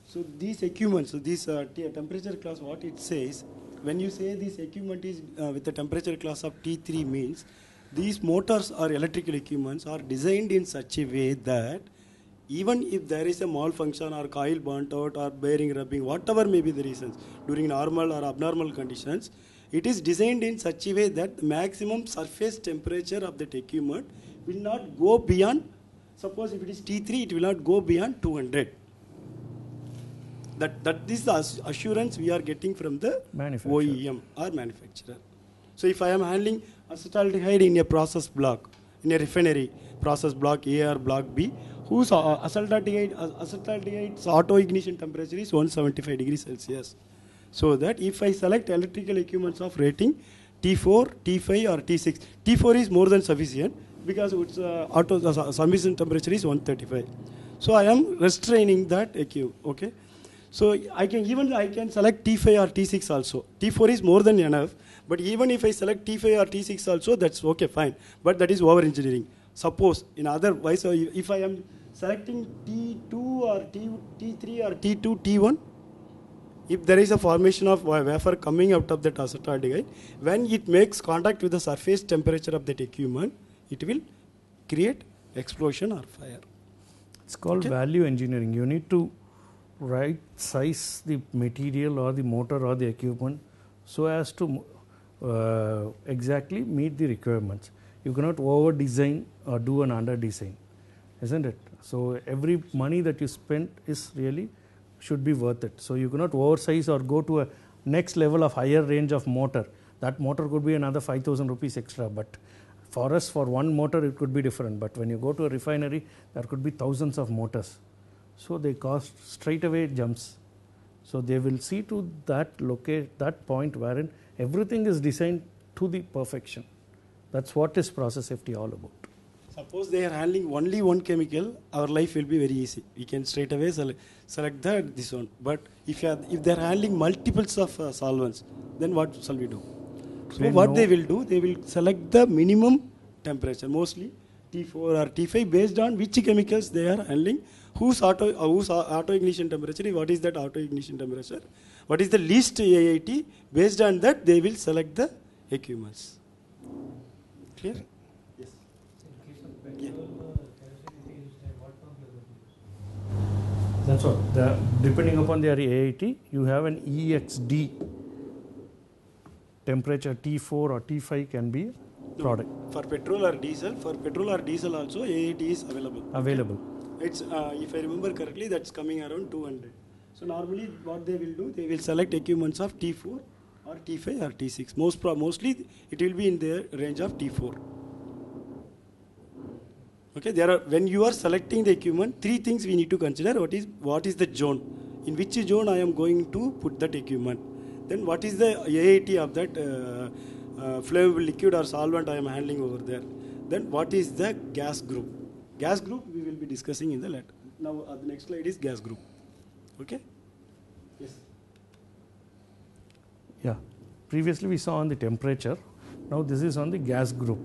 so these equipment, so this uh, temperature class, what it says, when you say this equipment is uh, with the temperature class of T3 means these motors or electrical equipments are designed in such a way that even if there is a malfunction or coil burnt out or bearing rubbing, whatever may be the reasons during normal or abnormal conditions, it is designed in such a way that maximum surface temperature of that equipment will not go beyond, suppose if it is T3, it will not go beyond 200. That, that is the assurance we are getting from the OEM or manufacturer. So if I am handling acetaldehyde in a process block, in a refinery, process block A or block B, whose uh, acetaldehyde, uh, acetaldehyde's auto ignition temperature is 175 degrees Celsius. So that if I select electrical equipments of rating T4, T5 or T6, T4 is more than sufficient because its uh, auto su- submission temperature is 135. So I am restraining that EQ. Okay. So I can even I can select T5 or T6 also. T4 is more than enough. But even if I select T5 or T6 also, that's okay, fine. But that is over engineering. Suppose in otherwise, so if I am selecting T2 or T, T3 or T2, T1, if there is a formation of vapor coming out of that acetaldehyde, when it makes contact with the surface temperature of that equipment, it will create explosion or fire. It's called Okay. value engineering. You need to right size the material or the motor or the equipment so as to uh, exactly meet the requirements. You cannot over design or do an under design, isn't it? So every money that you spend is really should be worth it. So you cannot oversize or go to a next level of higher range of motor. That motor could be another 5000 rupees extra, but for us for one motor it could be different. But when you go to a refinery, there could be thousands of motors. So they cost straight away jumps. So they will see to that locate that point wherein everything is designed to the perfection. That's what is process safety all about. Suppose they are handling only one chemical, our life will be very easy. We can straight away select, select the, this one. But if, you are, if they are handling multiples of uh, solvents, then what shall we do? So They what know- they will do, they will select the minimum temperature, mostly T4 or T5, based on which chemicals they are handling, whose auto, uh, whose auto ignition temperature, what is that auto ignition temperature, what is the least AIT, based on that they will select the equipments. Clear? Yes. Yeah. That's all. The, depending upon their AIT, you have an EXD temperature T4 or T5 can be product For petrol or diesel, for petrol or diesel also AIT is available. available. It's uh, if I remember correctly, that's coming around 200. So normally, what they will do, they will select equipments of T4 or T5 or T6. Most mostly, it will be in the range of T4. Okay, there are when you are selecting the equipment, three things we need to consider. What is what is the zone? In which zone I am going to put that equipment? Then what is the AIT of that uh, uh, flammable liquid or solvent I am handling over there? Then what is the gas group? Gas group we will be discussing in the later. Now uh, the next slide is gas group. Okay. Yes. Yeah. Previously we saw on the temperature. Now this is on the gas group.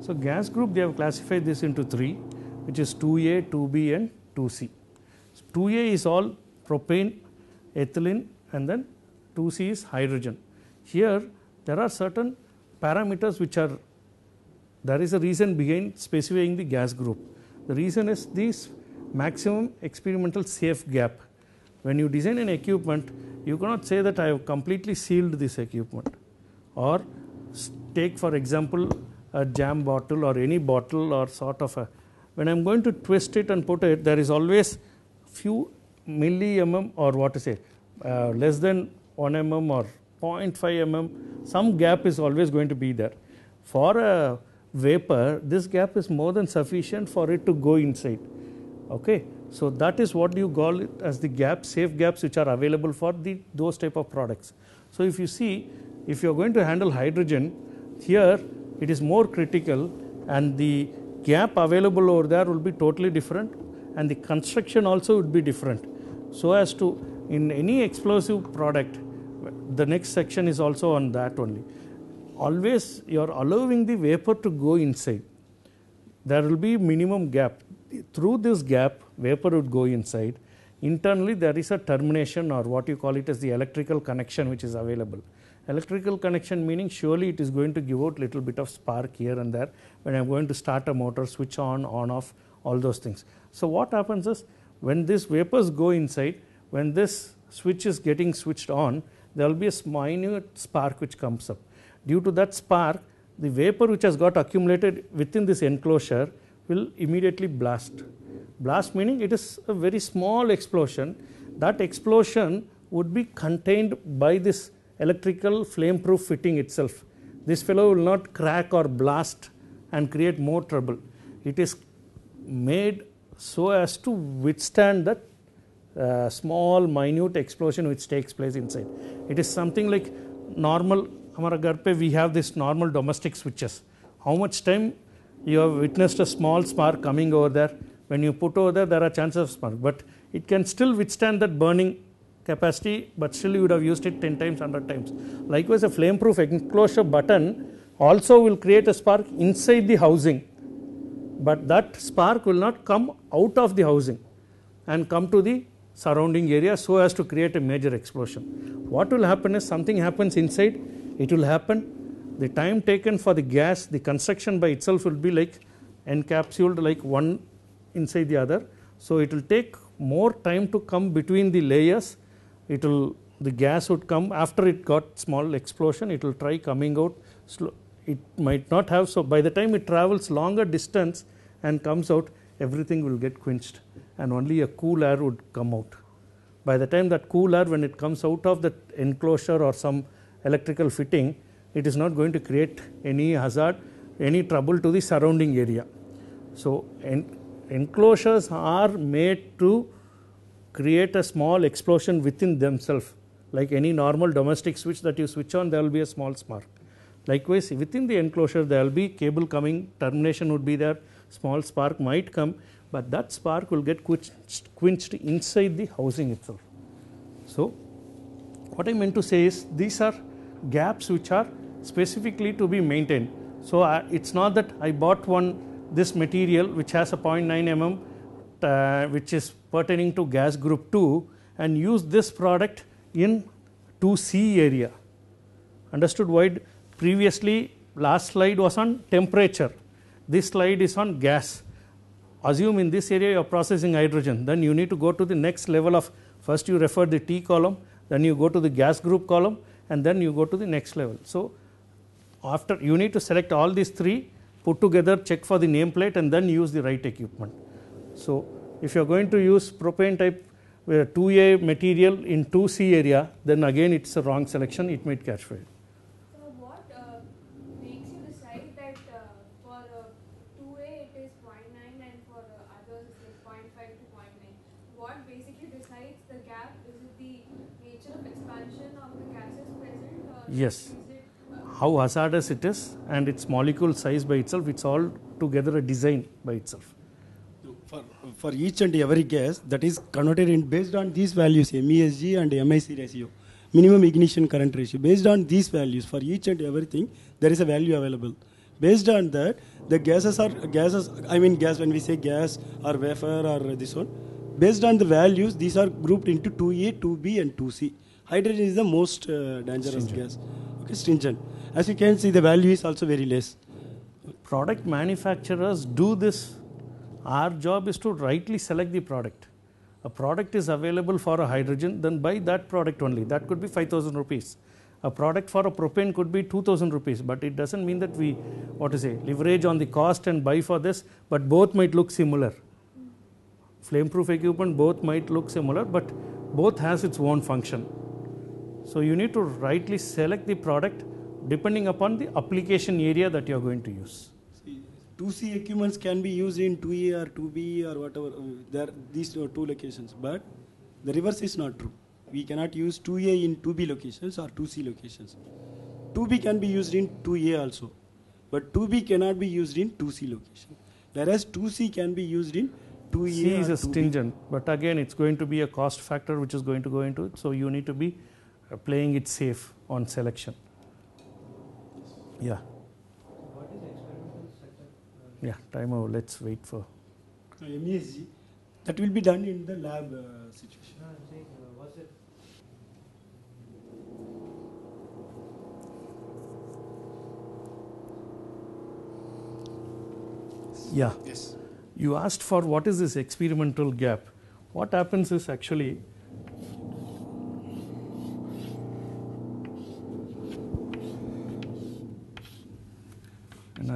So gas group they have classified this into three, which is 2A, 2B, and 2C. 2A is all propane, ethylene, and then 2C is hydrogen. Here there are certain parameters which are there is a reason behind specifying the gas group. The reason is this maximum experimental safe gap. When you design an equipment, you cannot say that I have completely sealed this equipment. Or take, for example, a jam bottle or any bottle or sort of a. When I'm going to twist it and put it, there is always few milli mm or what to say, uh, less than 1 mm or 0.5 mm, some gap is always going to be there. For a vapor, this gap is more than sufficient for it to go inside. Okay, so that is what you call it as the gap, safe gaps which are available for the those type of products. So if you see, if you are going to handle hydrogen, here it is more critical and the gap available over there will be totally different and the construction also would be different. So as to in any explosive product, the next section is also on that only. Always you are allowing the vapor to go inside. There will be minimum gap. Through this gap, vapor would go inside. Internally, there is a termination or what you call it as the electrical connection which is available. Electrical connection meaning surely it is going to give out little bit of spark here and there when I am going to start a motor, switch on, on off, all those things. So what happens is when these vapors go inside, when this switch is getting switched on, there will be a minute spark which comes up. Due to that spark, the vapor which has got accumulated within this enclosure will immediately blast. Blast meaning it is a very small explosion. That explosion would be contained by this electrical flame proof fitting itself. This fellow will not crack or blast and create more trouble. It is made so as to withstand that uh, small minute explosion which takes place inside. It is something like normal, हमारा घर पे we have this normal domestic switches. How much time you have witnessed a small spark coming over there. When you put over there, there are chances of spark, but it can still withstand that burning capacity, but still you would have used it 10 times, 100 times. Likewise, a flame proof enclosure button also will create a spark inside the housing, but that spark will not come out of the housing and come to the surrounding area so as to create a major explosion. What will happen is something happens inside, it will happen. The time taken for the gas, the construction by itself will be like encapsulated like one inside the other. So it will take more time to come between the layers. It will the gas would come after it got small explosion. It will try coming out. Slow. It might not have so by the time it travels longer distance and comes out, everything will get quenched and only a cool air would come out. By the time that cool air, when it comes out of the enclosure or some electrical fitting, it is not going to create any hazard, any trouble to the surrounding area. So, en- enclosures are made to create a small explosion within themselves. Like any normal domestic switch that you switch on, there will be a small spark. Likewise, within the enclosure, there will be cable coming, termination would be there, small spark might come, but that spark will get quenched, quenched inside the housing itself. So, what I meant to say is these are gaps which are specifically to be maintained. So, uh, it's not that I bought one this material which has a 0.9 mm uh, which is pertaining to gas group 2 and use this product in 2C area. Understood why previously last slide was on temperature, this slide is on gas. Assume in this area you are processing hydrogen, then you need to go to the next level of first you refer the T column, then you go to the gas group column and then you go to the next level. So, after you need to select all these three, put together, check for the nameplate and then use the right equipment. So, if you are going to use propane type uh, 2A material in 2C area, then again it is a wrong selection, it might catch fire. So what uh, makes you decide that uh, for uh, 2A it is 0.9 and for others it is 0.5 to 0.9? What basically decides the gap? Is it the nature of expansion of the gases present? Yes. How hazardous it is and its molecule size by itself, it's all together a design by itself. For, for each and every gas that is converted in based on these values MESG and MIC ratio minimum ignition current ratio based on these values for each and everything there is a value available. Based on that the gases are gases I mean gas when we say gas or vapor or this one based on the values these are grouped into 2A 2B and 2C hydrogen is the most uh, dangerous gas. Okay stringent as you can see the value is also very less Product manufacturers do this. Our job is to rightly select the product. A product is available for a hydrogen, then buy that product only. That could be 5000 rupees. A product for a propane could be 2000 rupees, but it doesn't mean that we, what to say, leverage on the cost and buy for this, but both might look similar. flame-proof equipment both might look similar, but both has its own function. So you need to rightly select the product depending upon the application area that you are going to use. 2C equipments can be used in 2A or 2B or whatever. uh, There these are two locations, but the reverse is not true. We cannot use 2A in 2B locations or 2C locations. 2B can be used in 2A also, but 2B cannot be used in 2C location. Whereas 2C can be used in 2A C is a stringent, but again, it's going to be a cost factor which is going to go into it. So you need to be uh, playing it safe on selection. Yeah, What is the experimental setup? uh, yeah. Time over. Let's wait for. Uh, MESG that will be done in the lab uh, situation. No, I'm saying, uh, what's it? Yeah. Yes. You asked for what is this experimental gap. What happens is actually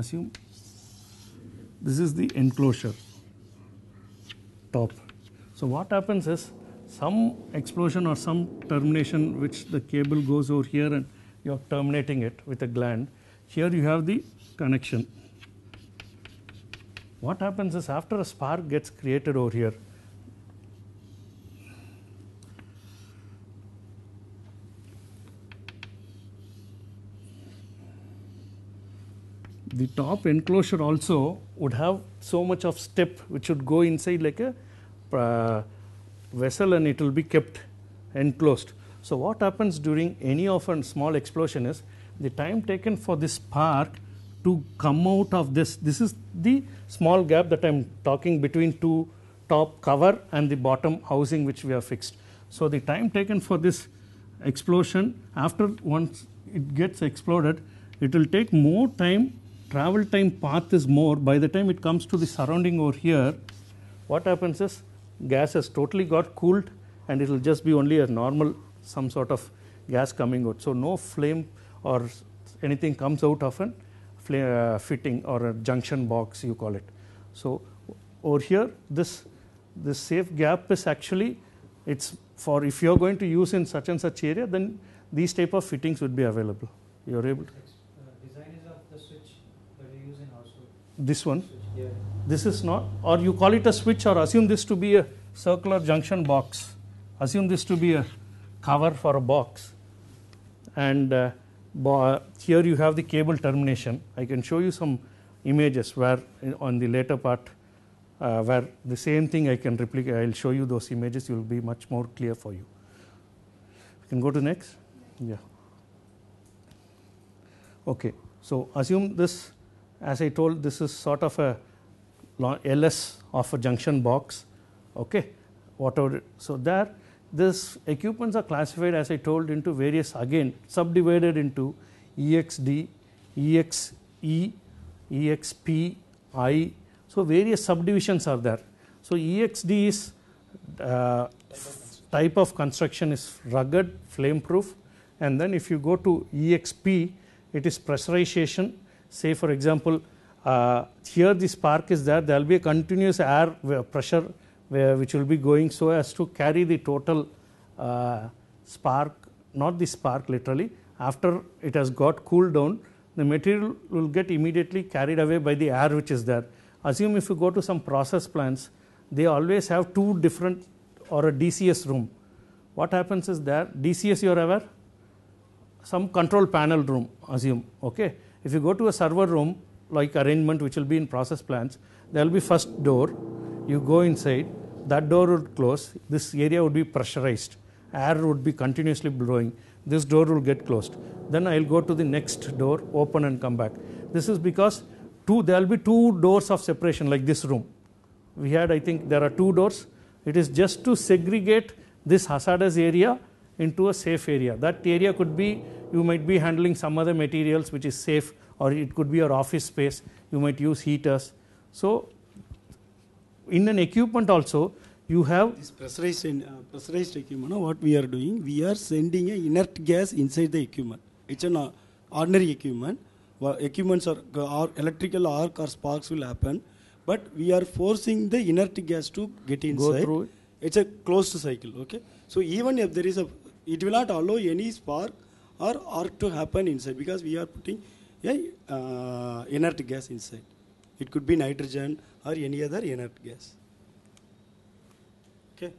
assume this is the enclosure top. So what happens is some explosion or some termination which the cable goes over here and you're terminating it with a gland. Here you have the connection. What happens is after a spark gets created over here, the top enclosure also would have so much of step which would go inside like a uh, vessel and it will be kept enclosed. So what happens during any of a small explosion is the time taken for this spark to come out of this this is the small gap that I'm talking between two top cover and the bottom housing which we have fixed. So the time taken for this explosion after once it gets exploded it will take more time travel time path is more by the time it comes to the surrounding over here what happens is gas has totally got cooled and it will just be only a normal some sort of gas coming out. So no flame or anything comes out of an uh, fitting or a junction box you call it. So over here this this safe gap is actually it's for if you're going to use in such and such area then these type of fittings would be available. You're able to Ex- uh, Design is of the switch that you use in household. This one. This is not or you call it a switch or assume this to be a circular junction box. Assume this to be a cover for a box. And uh, here you have the cable termination. I can show you some images where on the later part uh, where the same thing i can replicate. I'll show you those images. It will be much more clear for you. You can go to next. Yeah. Okay. So assume this as i told this is sort of a ls of a junction box okay? Whatever so there this equipments are classified as i told into various again subdivided into exd exe exp i so various subdivisions are there. So exd is uh, type of construction is rugged flame proof and then if you go to exp it is pressurization say for example uh, here the spark is there there will be a continuous air pressure where which will be going so as to carry the total uh, spark not the spark literally. After it has got cooled down the material will get immediately carried away by the air which is there. Assume if you go to some process plants they always have two different or a dcs room. What happens is there dcs you are aware? Some control panel room assume okay if you go to a server room like arrangement which will be in process plants there will be first door. You go inside that door would close. This area would be pressurized. Air would be continuously blowing. This door will get closed. Then i'll go to the next door open and come back. This is because two there will be two doors of separation like this room. We had i think there are two doors. It is just to segregate this hazardous area into a safe area. That area could be you might be handling some other materials which is safe or it could be your office space you might use heaters so in an equipment also you have This pressurized, in- uh, pressurized equipment, what we are doing, we are sending a inert gas inside the equipment. It's an uh, ordinary equipment. Well, equipments are, or electrical arc or sparks will happen. but we are forcing the inert gas to get inside. Go through it. It's a closed cycle, okay? So even if there is a, it will not allow any spark or arc to happen inside because we are putting a uh, inert gas inside. It could be nitrogen or any other inert gas. Okay?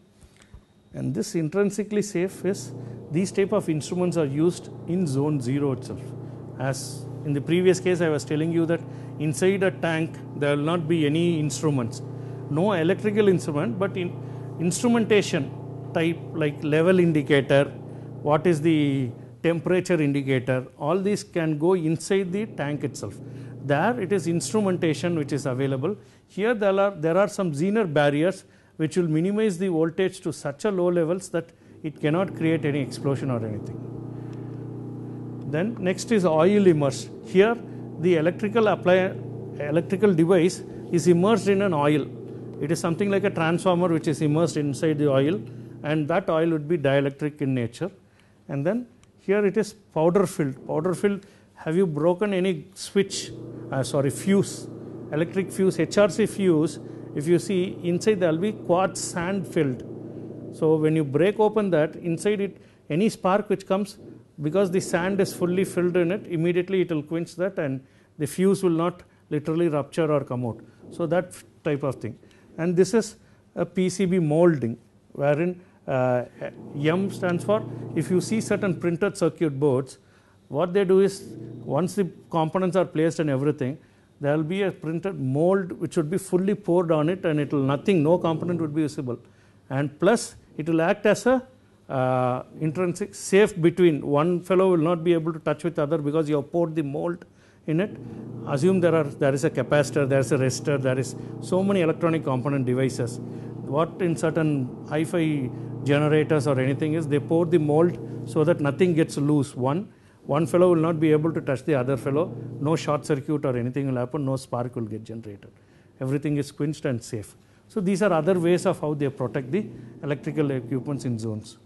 And this intrinsically safe is these type of instruments are used in zone 0 itself. As in the previous case, I was telling you that inside a tank there will not be any instruments, no electrical instrument, but in instrumentation type like level indicator, what is the temperature indicator, all these can go inside the tank itself. There it is instrumentation which is available. Here there are, there are some Zener barriers which will minimize the voltage to such a low levels that it cannot create any explosion or anything. Then next is oil immersed. Here the electrical apply, electrical device is immersed in an oil. It is something like a transformer which is immersed inside the oil and that oil would be dielectric in nature. And then here it is powder filled. Powder filled, have you broken any switch, uh, sorry, fuse, electric fuse, HRC fuse, if you see inside there will be quartz sand filled. So when you break open that, inside it, any spark which comes, because the sand is fully filled in it, immediately it will quench that and the fuse will not literally rupture or come out. So that type of thing. And this is a PCB molding, wherein uh, M stands for if you see certain printed circuit boards, what they do is once the components are placed and everything, there will be a printed mold which would be fully poured on it and it will nothing, no component would be visible. And plus it will act as a uh, intrinsic safe between one fellow will not be able to touch with other because you have poured the mold in it. Assume there are there is a capacitor, there is a resistor, there is so many electronic component devices. What in certain hi-fi generators or anything is they pour the mold so that nothing gets loose. One, one fellow will not be able to touch the other fellow. No short circuit or anything will happen. No spark will get generated. Everything is quenched and safe. So these are other ways of how they protect the electrical equipments in zones.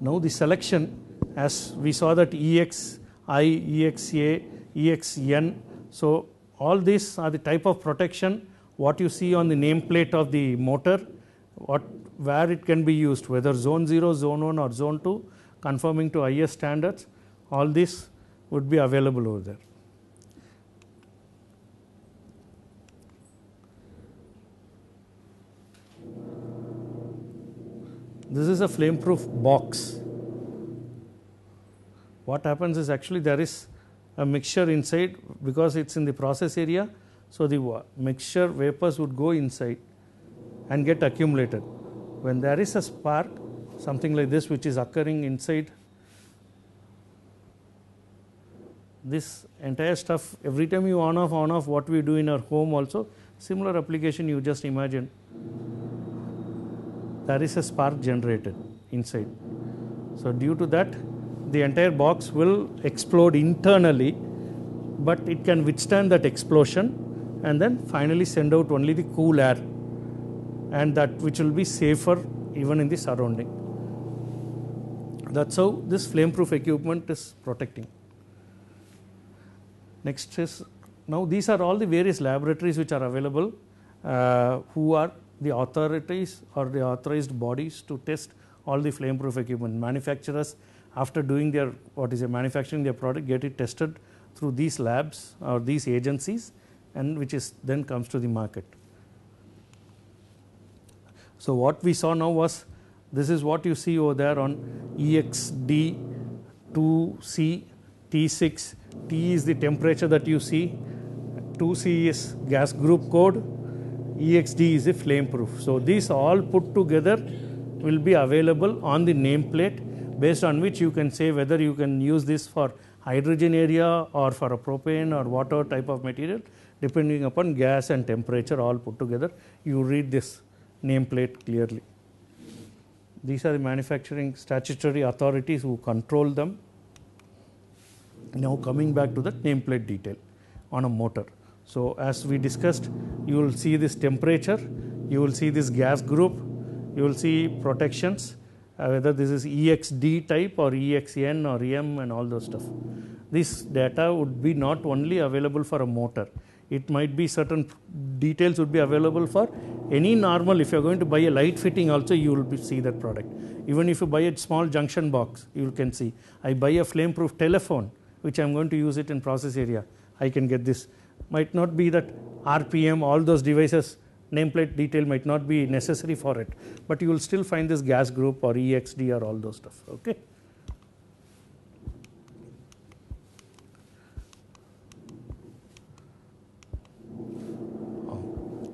Now the selection, as we saw that EX, EXI, EXA, EXN. So all these are the type of protection what you see on the nameplate of the motor, what where it can be used, whether zone 0, zone 1 or zone 2, conforming to IS standards, all this would be available over there. This is a flame proof box. What happens is actually there is a mixture inside because it's in the process area. So the mixture vapors would go inside and get accumulated. When there is a spark, something like this which is occurring inside this entire stuff, every time you on off, on off, what we do in our home also, similar application you just imagine. There is a spark generated inside. So, due to that, the entire box will explode internally, but it can withstand that explosion and then finally send out only the cool air and that which will be safer even in the surrounding. That's how this flame proof equipment is protecting. Next is now these are all the various laboratories which are available uh, who are the authorities or the authorized bodies to test all the flame proof equipment. Manufacturers after doing their what is a manufacturing their product get it tested through these labs or these agencies and which is then comes to the market. So what we saw now was this is what you see over there on EXD2C T6. T is the temperature that you see. 2C is gas group code. EXD is a flame proof. So these all put together will be available on the nameplate based on which you can say whether you can use this for hydrogen area or for a propane or water type of material depending upon gas and temperature all put together you read this nameplate clearly. These are the manufacturing statutory authorities who control them. Now coming back to the nameplate detail on a motor. So as we discussed, you will see this temperature, you will see this gas group, you will see protections, uh, whether this is EXD type or EXN or EM and all those stuff. This data would be not only available for a motor, it might be certain details would be available for any normal if you are going to buy a light fitting also you will see that product. Even if you buy a small junction box you can see. I buy a flame proof telephone which i am going to use it in process area. I can get this. Might not be that rpm all those devices nameplate detail might not be necessary for it. But you will still find this gas group or exd or all those stuff okay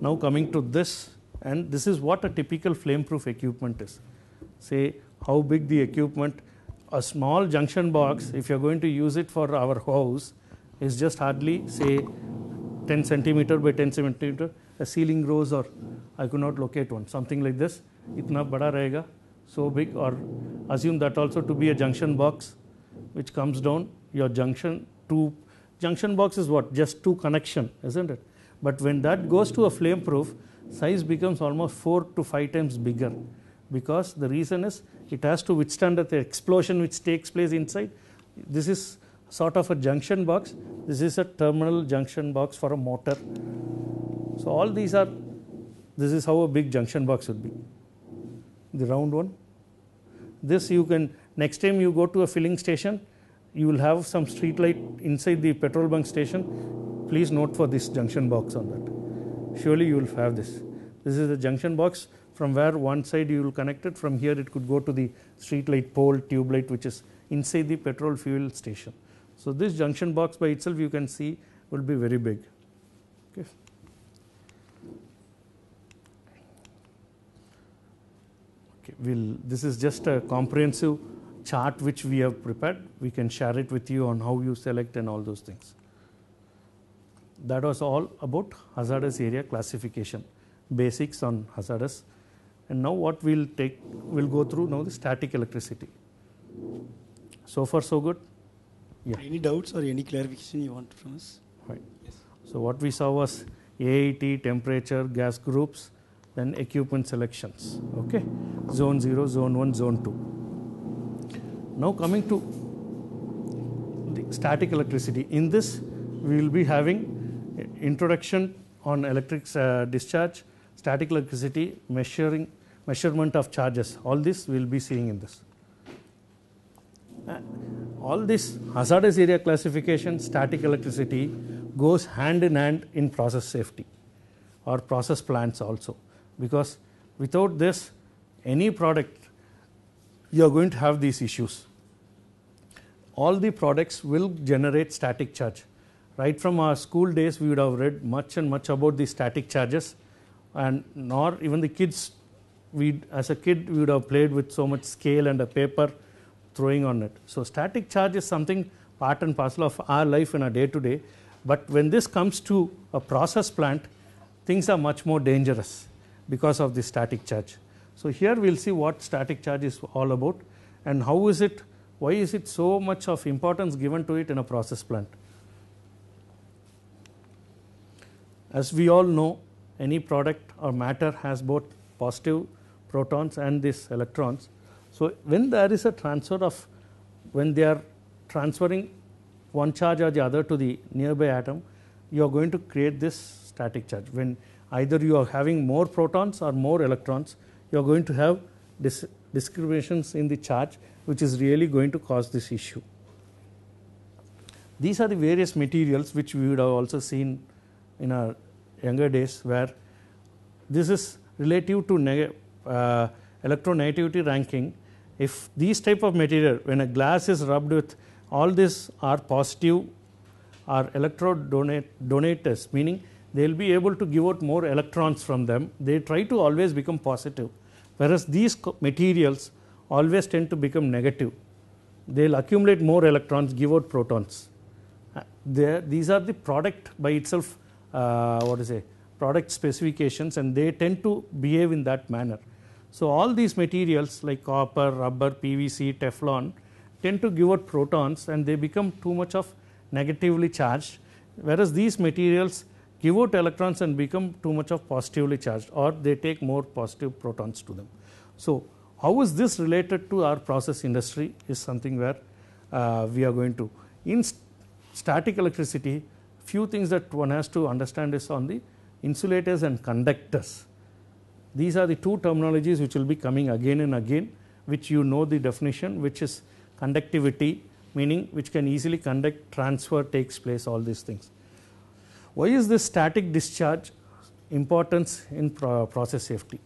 Now coming to this and this is what a typical flame proof equipment is. Say how big the equipment, a small junction box if you are going to use it for our house is just hardly say 10 centimeter by 10 centimeter. A ceiling rose or I could not locate one something like this. Itna bada rahega so big or assume that also to be a junction box which comes down your junction two junction box is what? Just two connection isn't it but when that goes to a flame proof size becomes almost 4 to 5 times bigger. Because the reason is it has to withstand the explosion which takes place inside. This is sort of a junction box. This is a terminal junction box for a motor. So all these are this is how a big junction box would be. The round one. This you can next time you go to a filling station you will have some street light inside the petrol bunk station. Please note for this junction box on that. Surely you will have this. This is the junction box. From where one side you will connect it from here it could go to the street light pole tube light which is inside the petrol fuel station. So this junction box by itself you can see will be very big. Okay. Okay we'll this is just a comprehensive chart which we have prepared we can share it with you on how you select and all those things. That was all about hazardous area classification basics on hazardous. And now what we'll take we'll go through now the static electricity. So far so good? Yeah. Any doubts or any clarification you want from us? right. Yes. so what we saw was AIT temperature gas groups then equipment selections. Okay. Zone 0 zone 1 zone 2 now coming to the static electricity. In this we will be having introduction on electric uh, discharge static electricity measuring measurement of charges. All this we will be seeing in this. Uh, all this hazardous area classification static electricity goes hand in hand in process safety or process plants also. Because without this any product you are going to have these issues. All the products will generate static charge. Right from our school days we would have read much and much about the static charges and nor even the kids. We as a kid we would have played with so much scale and a paper throwing on it. So static charge is something part and parcel of our life in our day to day but when this comes to a process plant things are much more dangerous because of the static charge so here we'll see what static charge is all about and how is it why is it so much of importance given to it in a process plant. As we all know any product or matter has both positive protons and these electrons. So when there is a transfer of when they are transferring one charge or the other to the nearby atom you are going to create this static charge. When either you are having more protons or more electrons you are going to have dis discriminations in the charge which is really going to cause this issue. These are the various materials which we would have also seen in our younger days where this is relative to uh, electronegativity ranking. If these type of material when a glass is rubbed with all these are positive are electrode donate, donators meaning they will be able to give out more electrons from them. They try to always become positive whereas these materials always tend to become negative. They will accumulate more electrons give out protons. Uh, these are the product by itself uh, what is it product specifications and they tend to behave in that manner. So all these materials like copper rubber pvc teflon tend to give out protons and they become too much of negatively charged. Whereas these materials give out electrons and become too much of positively charged or they take more positive protons to them so how is this related to our process industry is something where uh, we are going to in st static electricity few things that one has to understand is on the insulators and conductors. These are the two terminologies which will be coming again and again, which you know the definition, which is conductivity, meaning which can easily conduct, transfer takes place, all these things. Why is this static discharge importance in pro- process safety?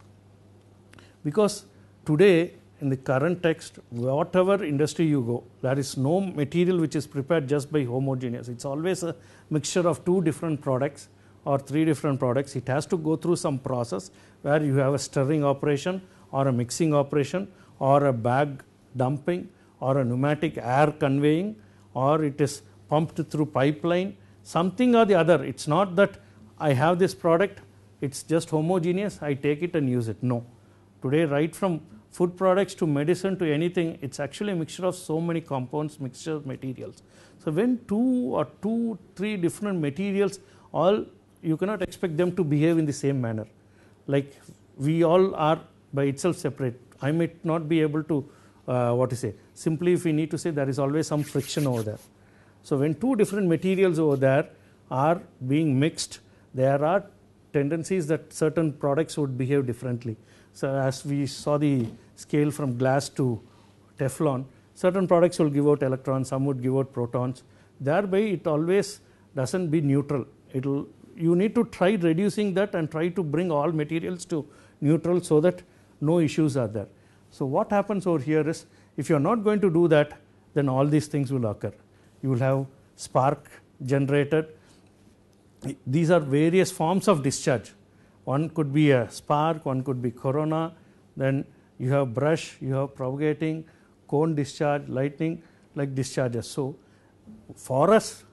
Because today in the current text, whatever industry you go, there is no material which is prepared just by homogeneous. It's always a mixture of two different products or three different products. It has to go through some process where you have a stirring operation or a mixing operation or a bag dumping or a pneumatic air conveying or it is pumped through pipeline, something or the other. It's not that I have this product, it's just homogeneous, I take it and use it. No. Today, right from food products to medicine to anything, it's actually a mixture of so many compounds, mixture of materials. So, when two or two, three different materials, all you cannot expect them to behave in the same manner. Like we all are by itself separate. I might not be able to, uh, what to say, simply if we need to say there is always some friction over there. So, when two different materials over there are being mixed, there are tendencies that certain products would behave differently. So, as we saw the scale from glass to Teflon, certain products will give out electrons, some would give out protons. Thereby, it always doesn't be neutral. It'll you need to try reducing that and try to bring all materials to neutral so that no issues are there. So, what happens over here is if you are not going to do that, then all these things will occur. You will have spark generated. These are various forms of discharge. One could be a spark, one could be corona, then you have brush, you have propagating, cone discharge, lightning like discharges. So, for us,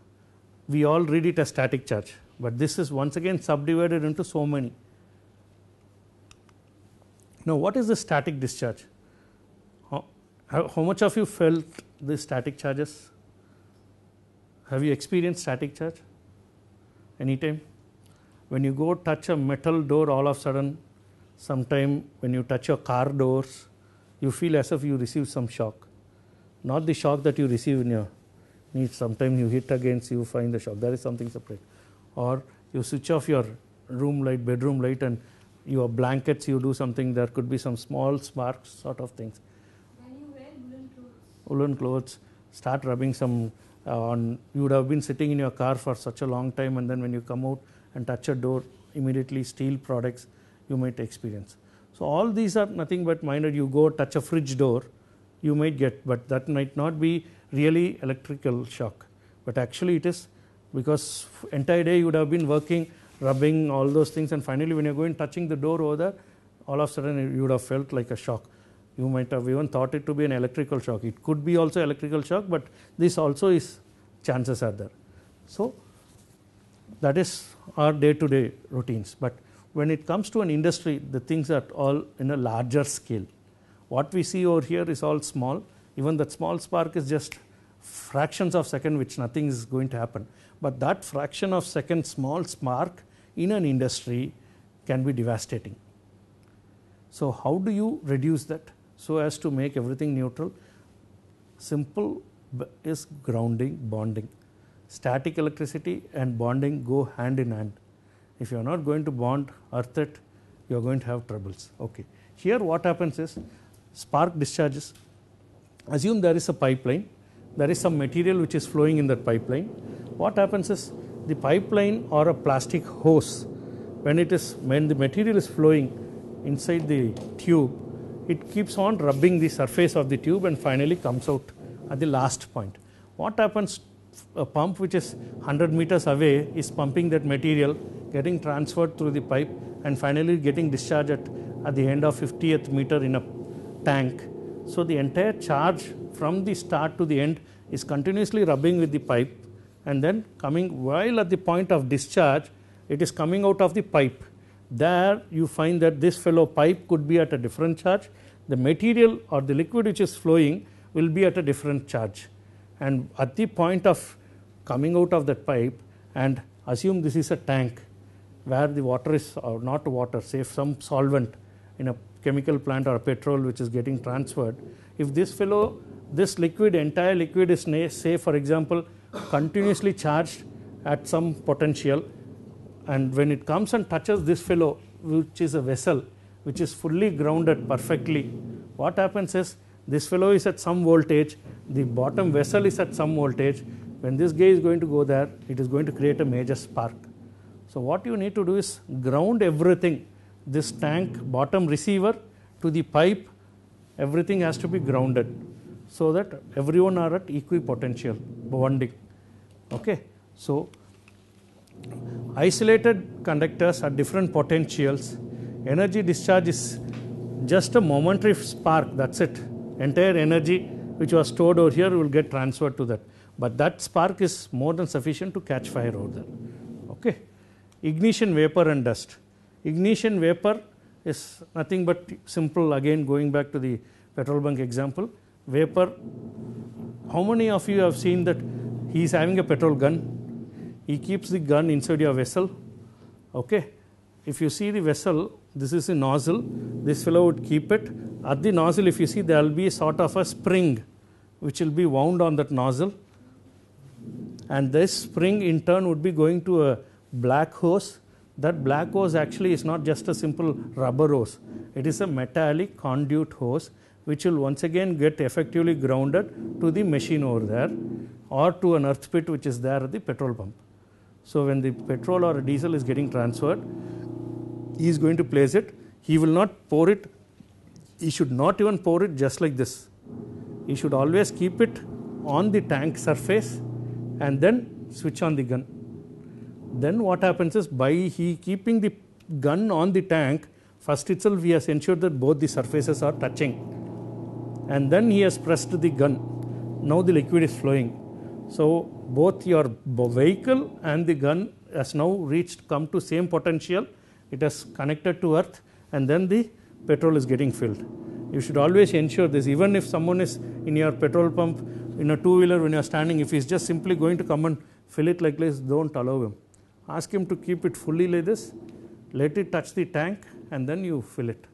we all read it as static charge, but this is once again subdivided into so many. Now, what is the static discharge? How, how, how much of you felt the static charges? Have you experienced static charge? Anytime? When you go touch a metal door, all of a sudden, sometime when you touch your car doors, you feel as if you receive some shock. Not the shock that you receive in your knee. Sometimes you hit against, you find the shock. That is something separate. Or you switch off your room light, bedroom light, and your blankets, you do something. There could be some small sparks, sort of things. When you wear woolen clothes, woolen clothes, start rubbing some Uh, on. You would have been sitting in your car for such a long time, and then when you come out and touch a door, immediately steel products you might experience. So, all these are nothing but minor. You go touch a fridge door, you might get, but that might not be really electrical shock, but actually it is because entire day you would have been working, rubbing all those things, and finally when you're going touching the door over there, all of a sudden you would have felt like a shock. You might have even thought it to be an electrical shock. It could be also electrical shock, but this also is chances are there. So that is our day-to-day routines. But when it comes to an industry, the things are all in a larger scale. What we see over here is all small. Even that small spark is just fractions of second, which nothing is going to happen. But that fraction of second small spark in an industry can be devastating. So, how do you reduce that so as to make everything neutral? Simple is grounding, bonding. Static electricity and bonding go hand in hand. If you are not going to bond, earth it, you are going to have troubles. Okay. Here, what happens is spark discharges. Assume there is a pipeline, there is some material which is flowing in that pipeline. What happens is the pipeline or a plastic hose, when it is when the material is flowing inside the tube, it keeps on rubbing the surface of the tube and finally comes out at the last point. What happens? A pump which is 100 meters away is pumping that material, getting transferred through the pipe, and finally getting discharged at, at the end of 50th meter in a tank. So the entire charge from the start to the end is continuously rubbing with the pipe and then coming while at the point of discharge, it is coming out of the pipe. There you find that this fellow pipe could be at a different charge. The material or the liquid which is flowing will be at a different charge. And at the point of coming out of that pipe, and assume this is a tank where the water is, or not water, say some solvent in a chemical plant or a petrol which is getting transferred. If this fellow, this liquid, entire liquid is, say, for example, continuously charged at some potential and when it comes and touches this fellow which is a vessel which is fully grounded perfectly what happens is this fellow is at some voltage the bottom vessel is at some voltage. When this guy is going to go there it is going to create a major spark. So what you need to do is ground everything this tank bottom receiver to the pipe. Everything has to be grounded so that everyone are at equipotential bonding. Okay? So isolated conductors are different potentials. Energy discharge is just a momentary spark that's it. Entire energy which was stored over here will get transferred to that. But that spark is more than sufficient to catch fire over there. Okay? Ignition vapor and dust. Ignition vapor is nothing but simple again going back to the petrol bunk example. Vapor how many of you have seen that he is having a petrol gun he keeps the gun inside your vessel okay? If you see the vessel this is a nozzle. This fellow would keep it. At the nozzle if you see there will be a sort of a spring which will be wound on that nozzle. And this spring in turn would be going to a black hose. That black hose actually is not just a simple rubber hose. It is a metallic conduit hose which will once again get effectively grounded to the machine over there or to an earth pit which is there at the petrol pump so when the petrol or diesel is getting transferred he is going to place it. He will not pour it. He should not even pour it just like this. He should always keep it on the tank surface and then switch on the gun. Then what happens is by he keeping the gun on the tank first itself he has ensured that both the surfaces are touching. And then he has pressed the gun. Now the liquid is flowing so both your vehicle and the gun has now reached come to same potential. It has connected to earth and then the petrol is getting filled. You should always ensure this. Even if someone is in your petrol pump in a two wheeler when you are standing if he is just simply going to come and fill it like this don't allow him. Ask him to keep it fully like this. Let it touch the tank and then you fill it.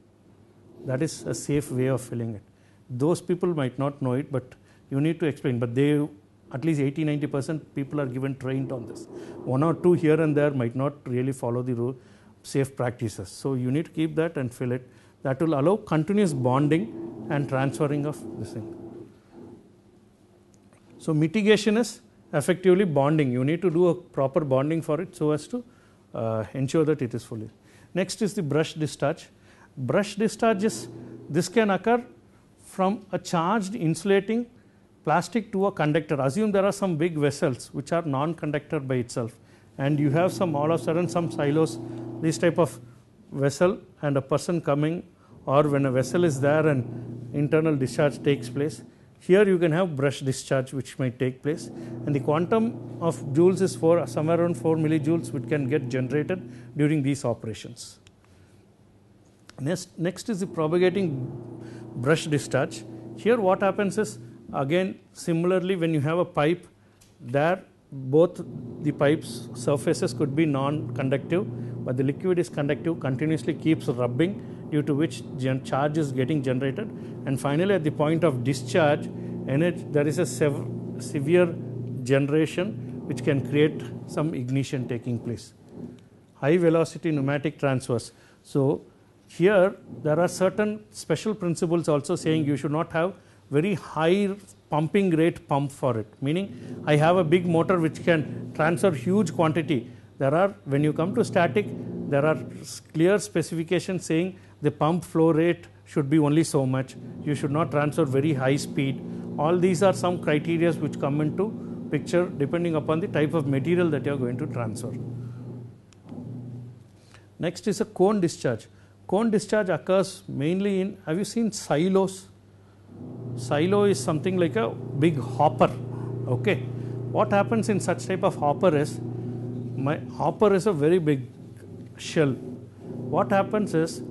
That is a safe way of filling it. Those people might not know it but you need to explain. But they at least 80 90% people are given trained on this. One or two here and there might not really follow the rule safe practices. So you need to keep that and fill it. That will allow continuous bonding and transferring of this thing. So mitigation is effectively bonding. You need to do a proper bonding for it so as to uh, ensure that it is fully. Next is the brush discharge. Brush discharge is this can occur from a charged insulating plastic to a conductor assume there are some big vessels which are non conductor by itself and you have some all of a sudden some silos this type of vessel and a person coming or when a vessel is there and internal discharge takes place here you can have brush discharge which might take place and the quantum of joules is for somewhere around 4 millijoules which can get generated during these operations. Next, next is the propagating brush discharge. Here what happens is again similarly when you have a pipe there both the pipes surfaces could be non-conductive but the liquid is conductive continuously keeps rubbing due to which charge is getting generated. And finally at the point of discharge energy, there is a sev- severe generation which can create some ignition taking place. High velocity pneumatic transfers so here there are certain special principles also saying you should not have very high pumping rate pump for it. Meaning i have a big motor which can transfer huge quantity. There are when you come to static there are clear specifications saying the pump flow rate should be only so much. You should not transfer very high speed. All these are some criteria which come into picture depending upon the type of material that you are going to transfer. Next is a cone discharge. Cone discharge occurs mainly in have you seen silos silo is something like a big hopper okay? What happens in such type of hopper is my hopper is a very big shell. What happens is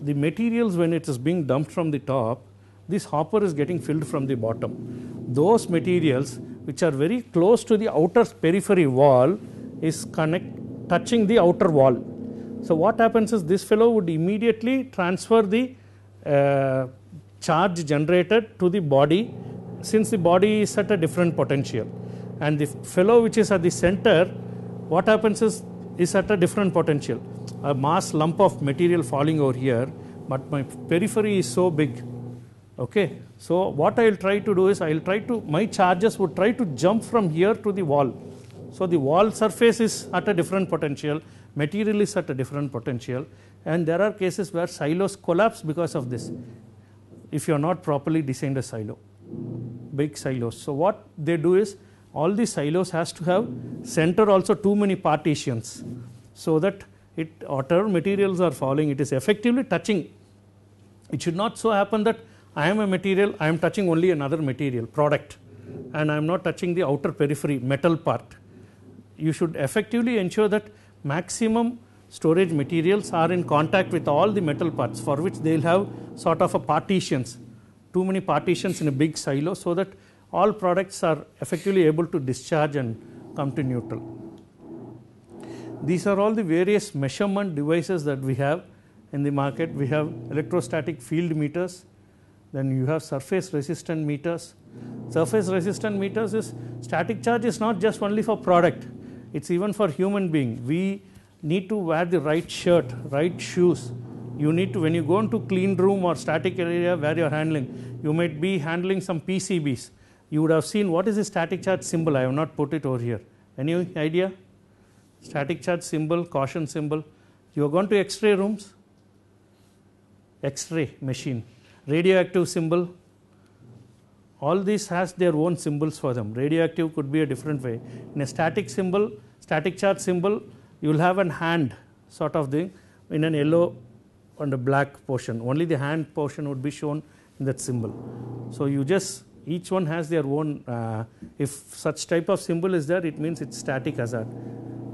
the materials when it is being dumped from the top this hopper is getting filled from the bottom. Those materials which are very close to the outer periphery wall is connect touching the outer wall. So what happens is this fellow would immediately transfer the uh, charge generated to the body since the body is at a different potential and the fellow which is at the center what happens is is at a different potential. A mass lump of material falling over here, but my periphery is so big. Okay, so what I will try to do is I will try to my charges would try to jump from here to the wall. So the wall surface is at a different potential, material is at a different potential, and there are cases where silos collapse because of this. If you are not properly designed a silo, big silos. So what they do is all these silos has to have center also too many partitions, so that it whatever materials are falling, it is effectively touching. It should not so happen that I am a material, I am touching only another material product, and I am not touching the outer periphery metal part you should effectively ensure that maximum storage materials are in contact with all the metal parts for which they will have sort of a partitions. Too many partitions in a big silo so that all products are effectively able to discharge and come to neutral. These are all the various measurement devices that we have in the market. We have electrostatic field meters then you have surface resistant meters. Surface resistant meters is static charge is not just only for product. It's even for human being. We need to wear the right shirt, right shoes. You need to, when you go into clean room or static area where you're handling, you might be handling some PCBs. You would have seen what is the static charge symbol. I have not put it over here. Any idea? Static charge symbol, caution symbol. You are going to X-ray rooms. X-ray machine, radioactive symbol, all these has their own symbols for them. Radioactive could be a different way. In a static symbol, static charge symbol, you will have an hand sort of thing in an yellow and a black portion. Only the hand portion would be shown in that symbol. So you just each one has their own. Uh, if such type of symbol is there, it means it's static hazard.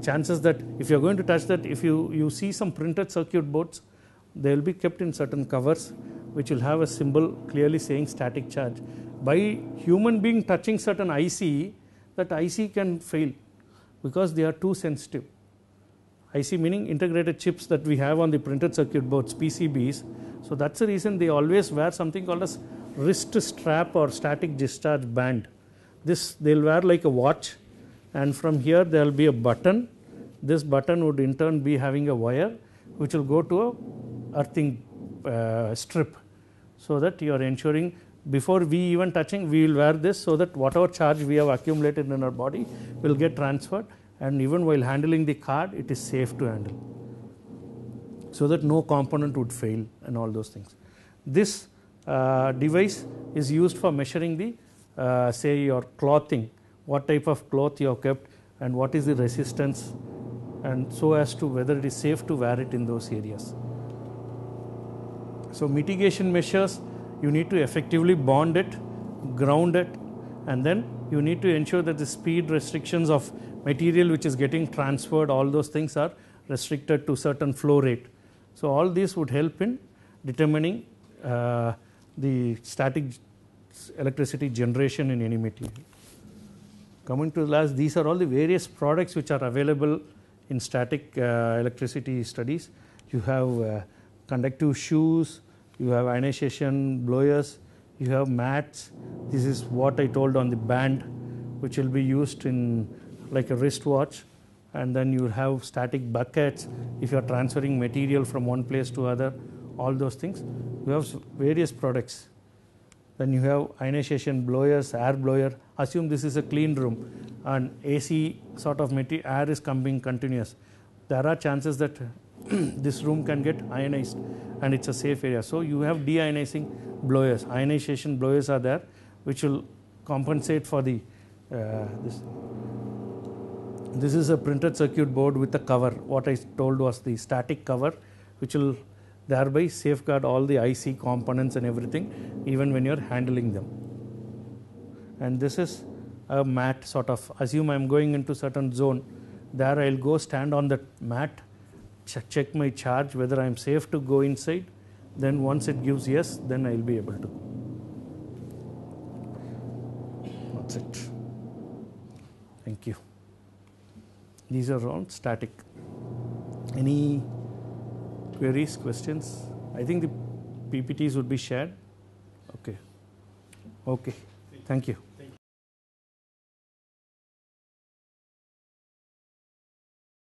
Chances that if you are going to touch that, if you you see some printed circuit boards, they will be kept in certain covers, which will have a symbol clearly saying static charge by human being touching certain IC, that IC can fail because they are too sensitive. IC meaning integrated chips that we have on the printed circuit boards, PCBs. So that's the reason they always wear something called as wrist strap or static discharge band. This they'll wear like a watch, and from here there will be a button. This button would in turn be having a wire, which will go to a earthing uh, strip, so that you are ensuring before we even touching we will wear this so that whatever charge we have accumulated in our body will get transferred and even while handling the card it is safe to handle. So that no component would fail and all those things. This uh, device is used for measuring the uh, say your clothing. What type of cloth you have kept and what is the resistance and so as to whether it is safe to wear it in those areas. So mitigation measures you need to effectively bond it, ground it, and then you need to ensure that the speed restrictions of material which is getting transferred, all those things are restricted to certain flow rate. So, all these would help in determining uh, the static electricity generation in any material. Coming to the last, these are all the various products which are available in static uh, electricity studies. You have uh, conductive shoes, you have ionization blowers, you have mats. This is what I told on the band, which will be used in like a wristwatch. And then you have static buckets if you are transferring material from one place to other, all those things. You have various products. Then you have ionization blowers, air blower. Assume this is a clean room and AC sort of air is coming continuous. There are chances that this room can get ionized and it's a safe area. So you have deionizing blowers, ionization blowers are there which will compensate for the uh, this. This is a printed circuit board with a cover. What I told was the static cover which will thereby safeguard all the IC components and everything even when you're handling them. And this is a mat sort of assume I'm going into certain zone there I'll go stand on that mat ch- check my charge whether I am safe to go inside. Then once it gives yes, then I will be able to. That's it. Thank you. These are all static. Any queries, questions? I think the PPTs would be shared. Okay. Okay. Thank you.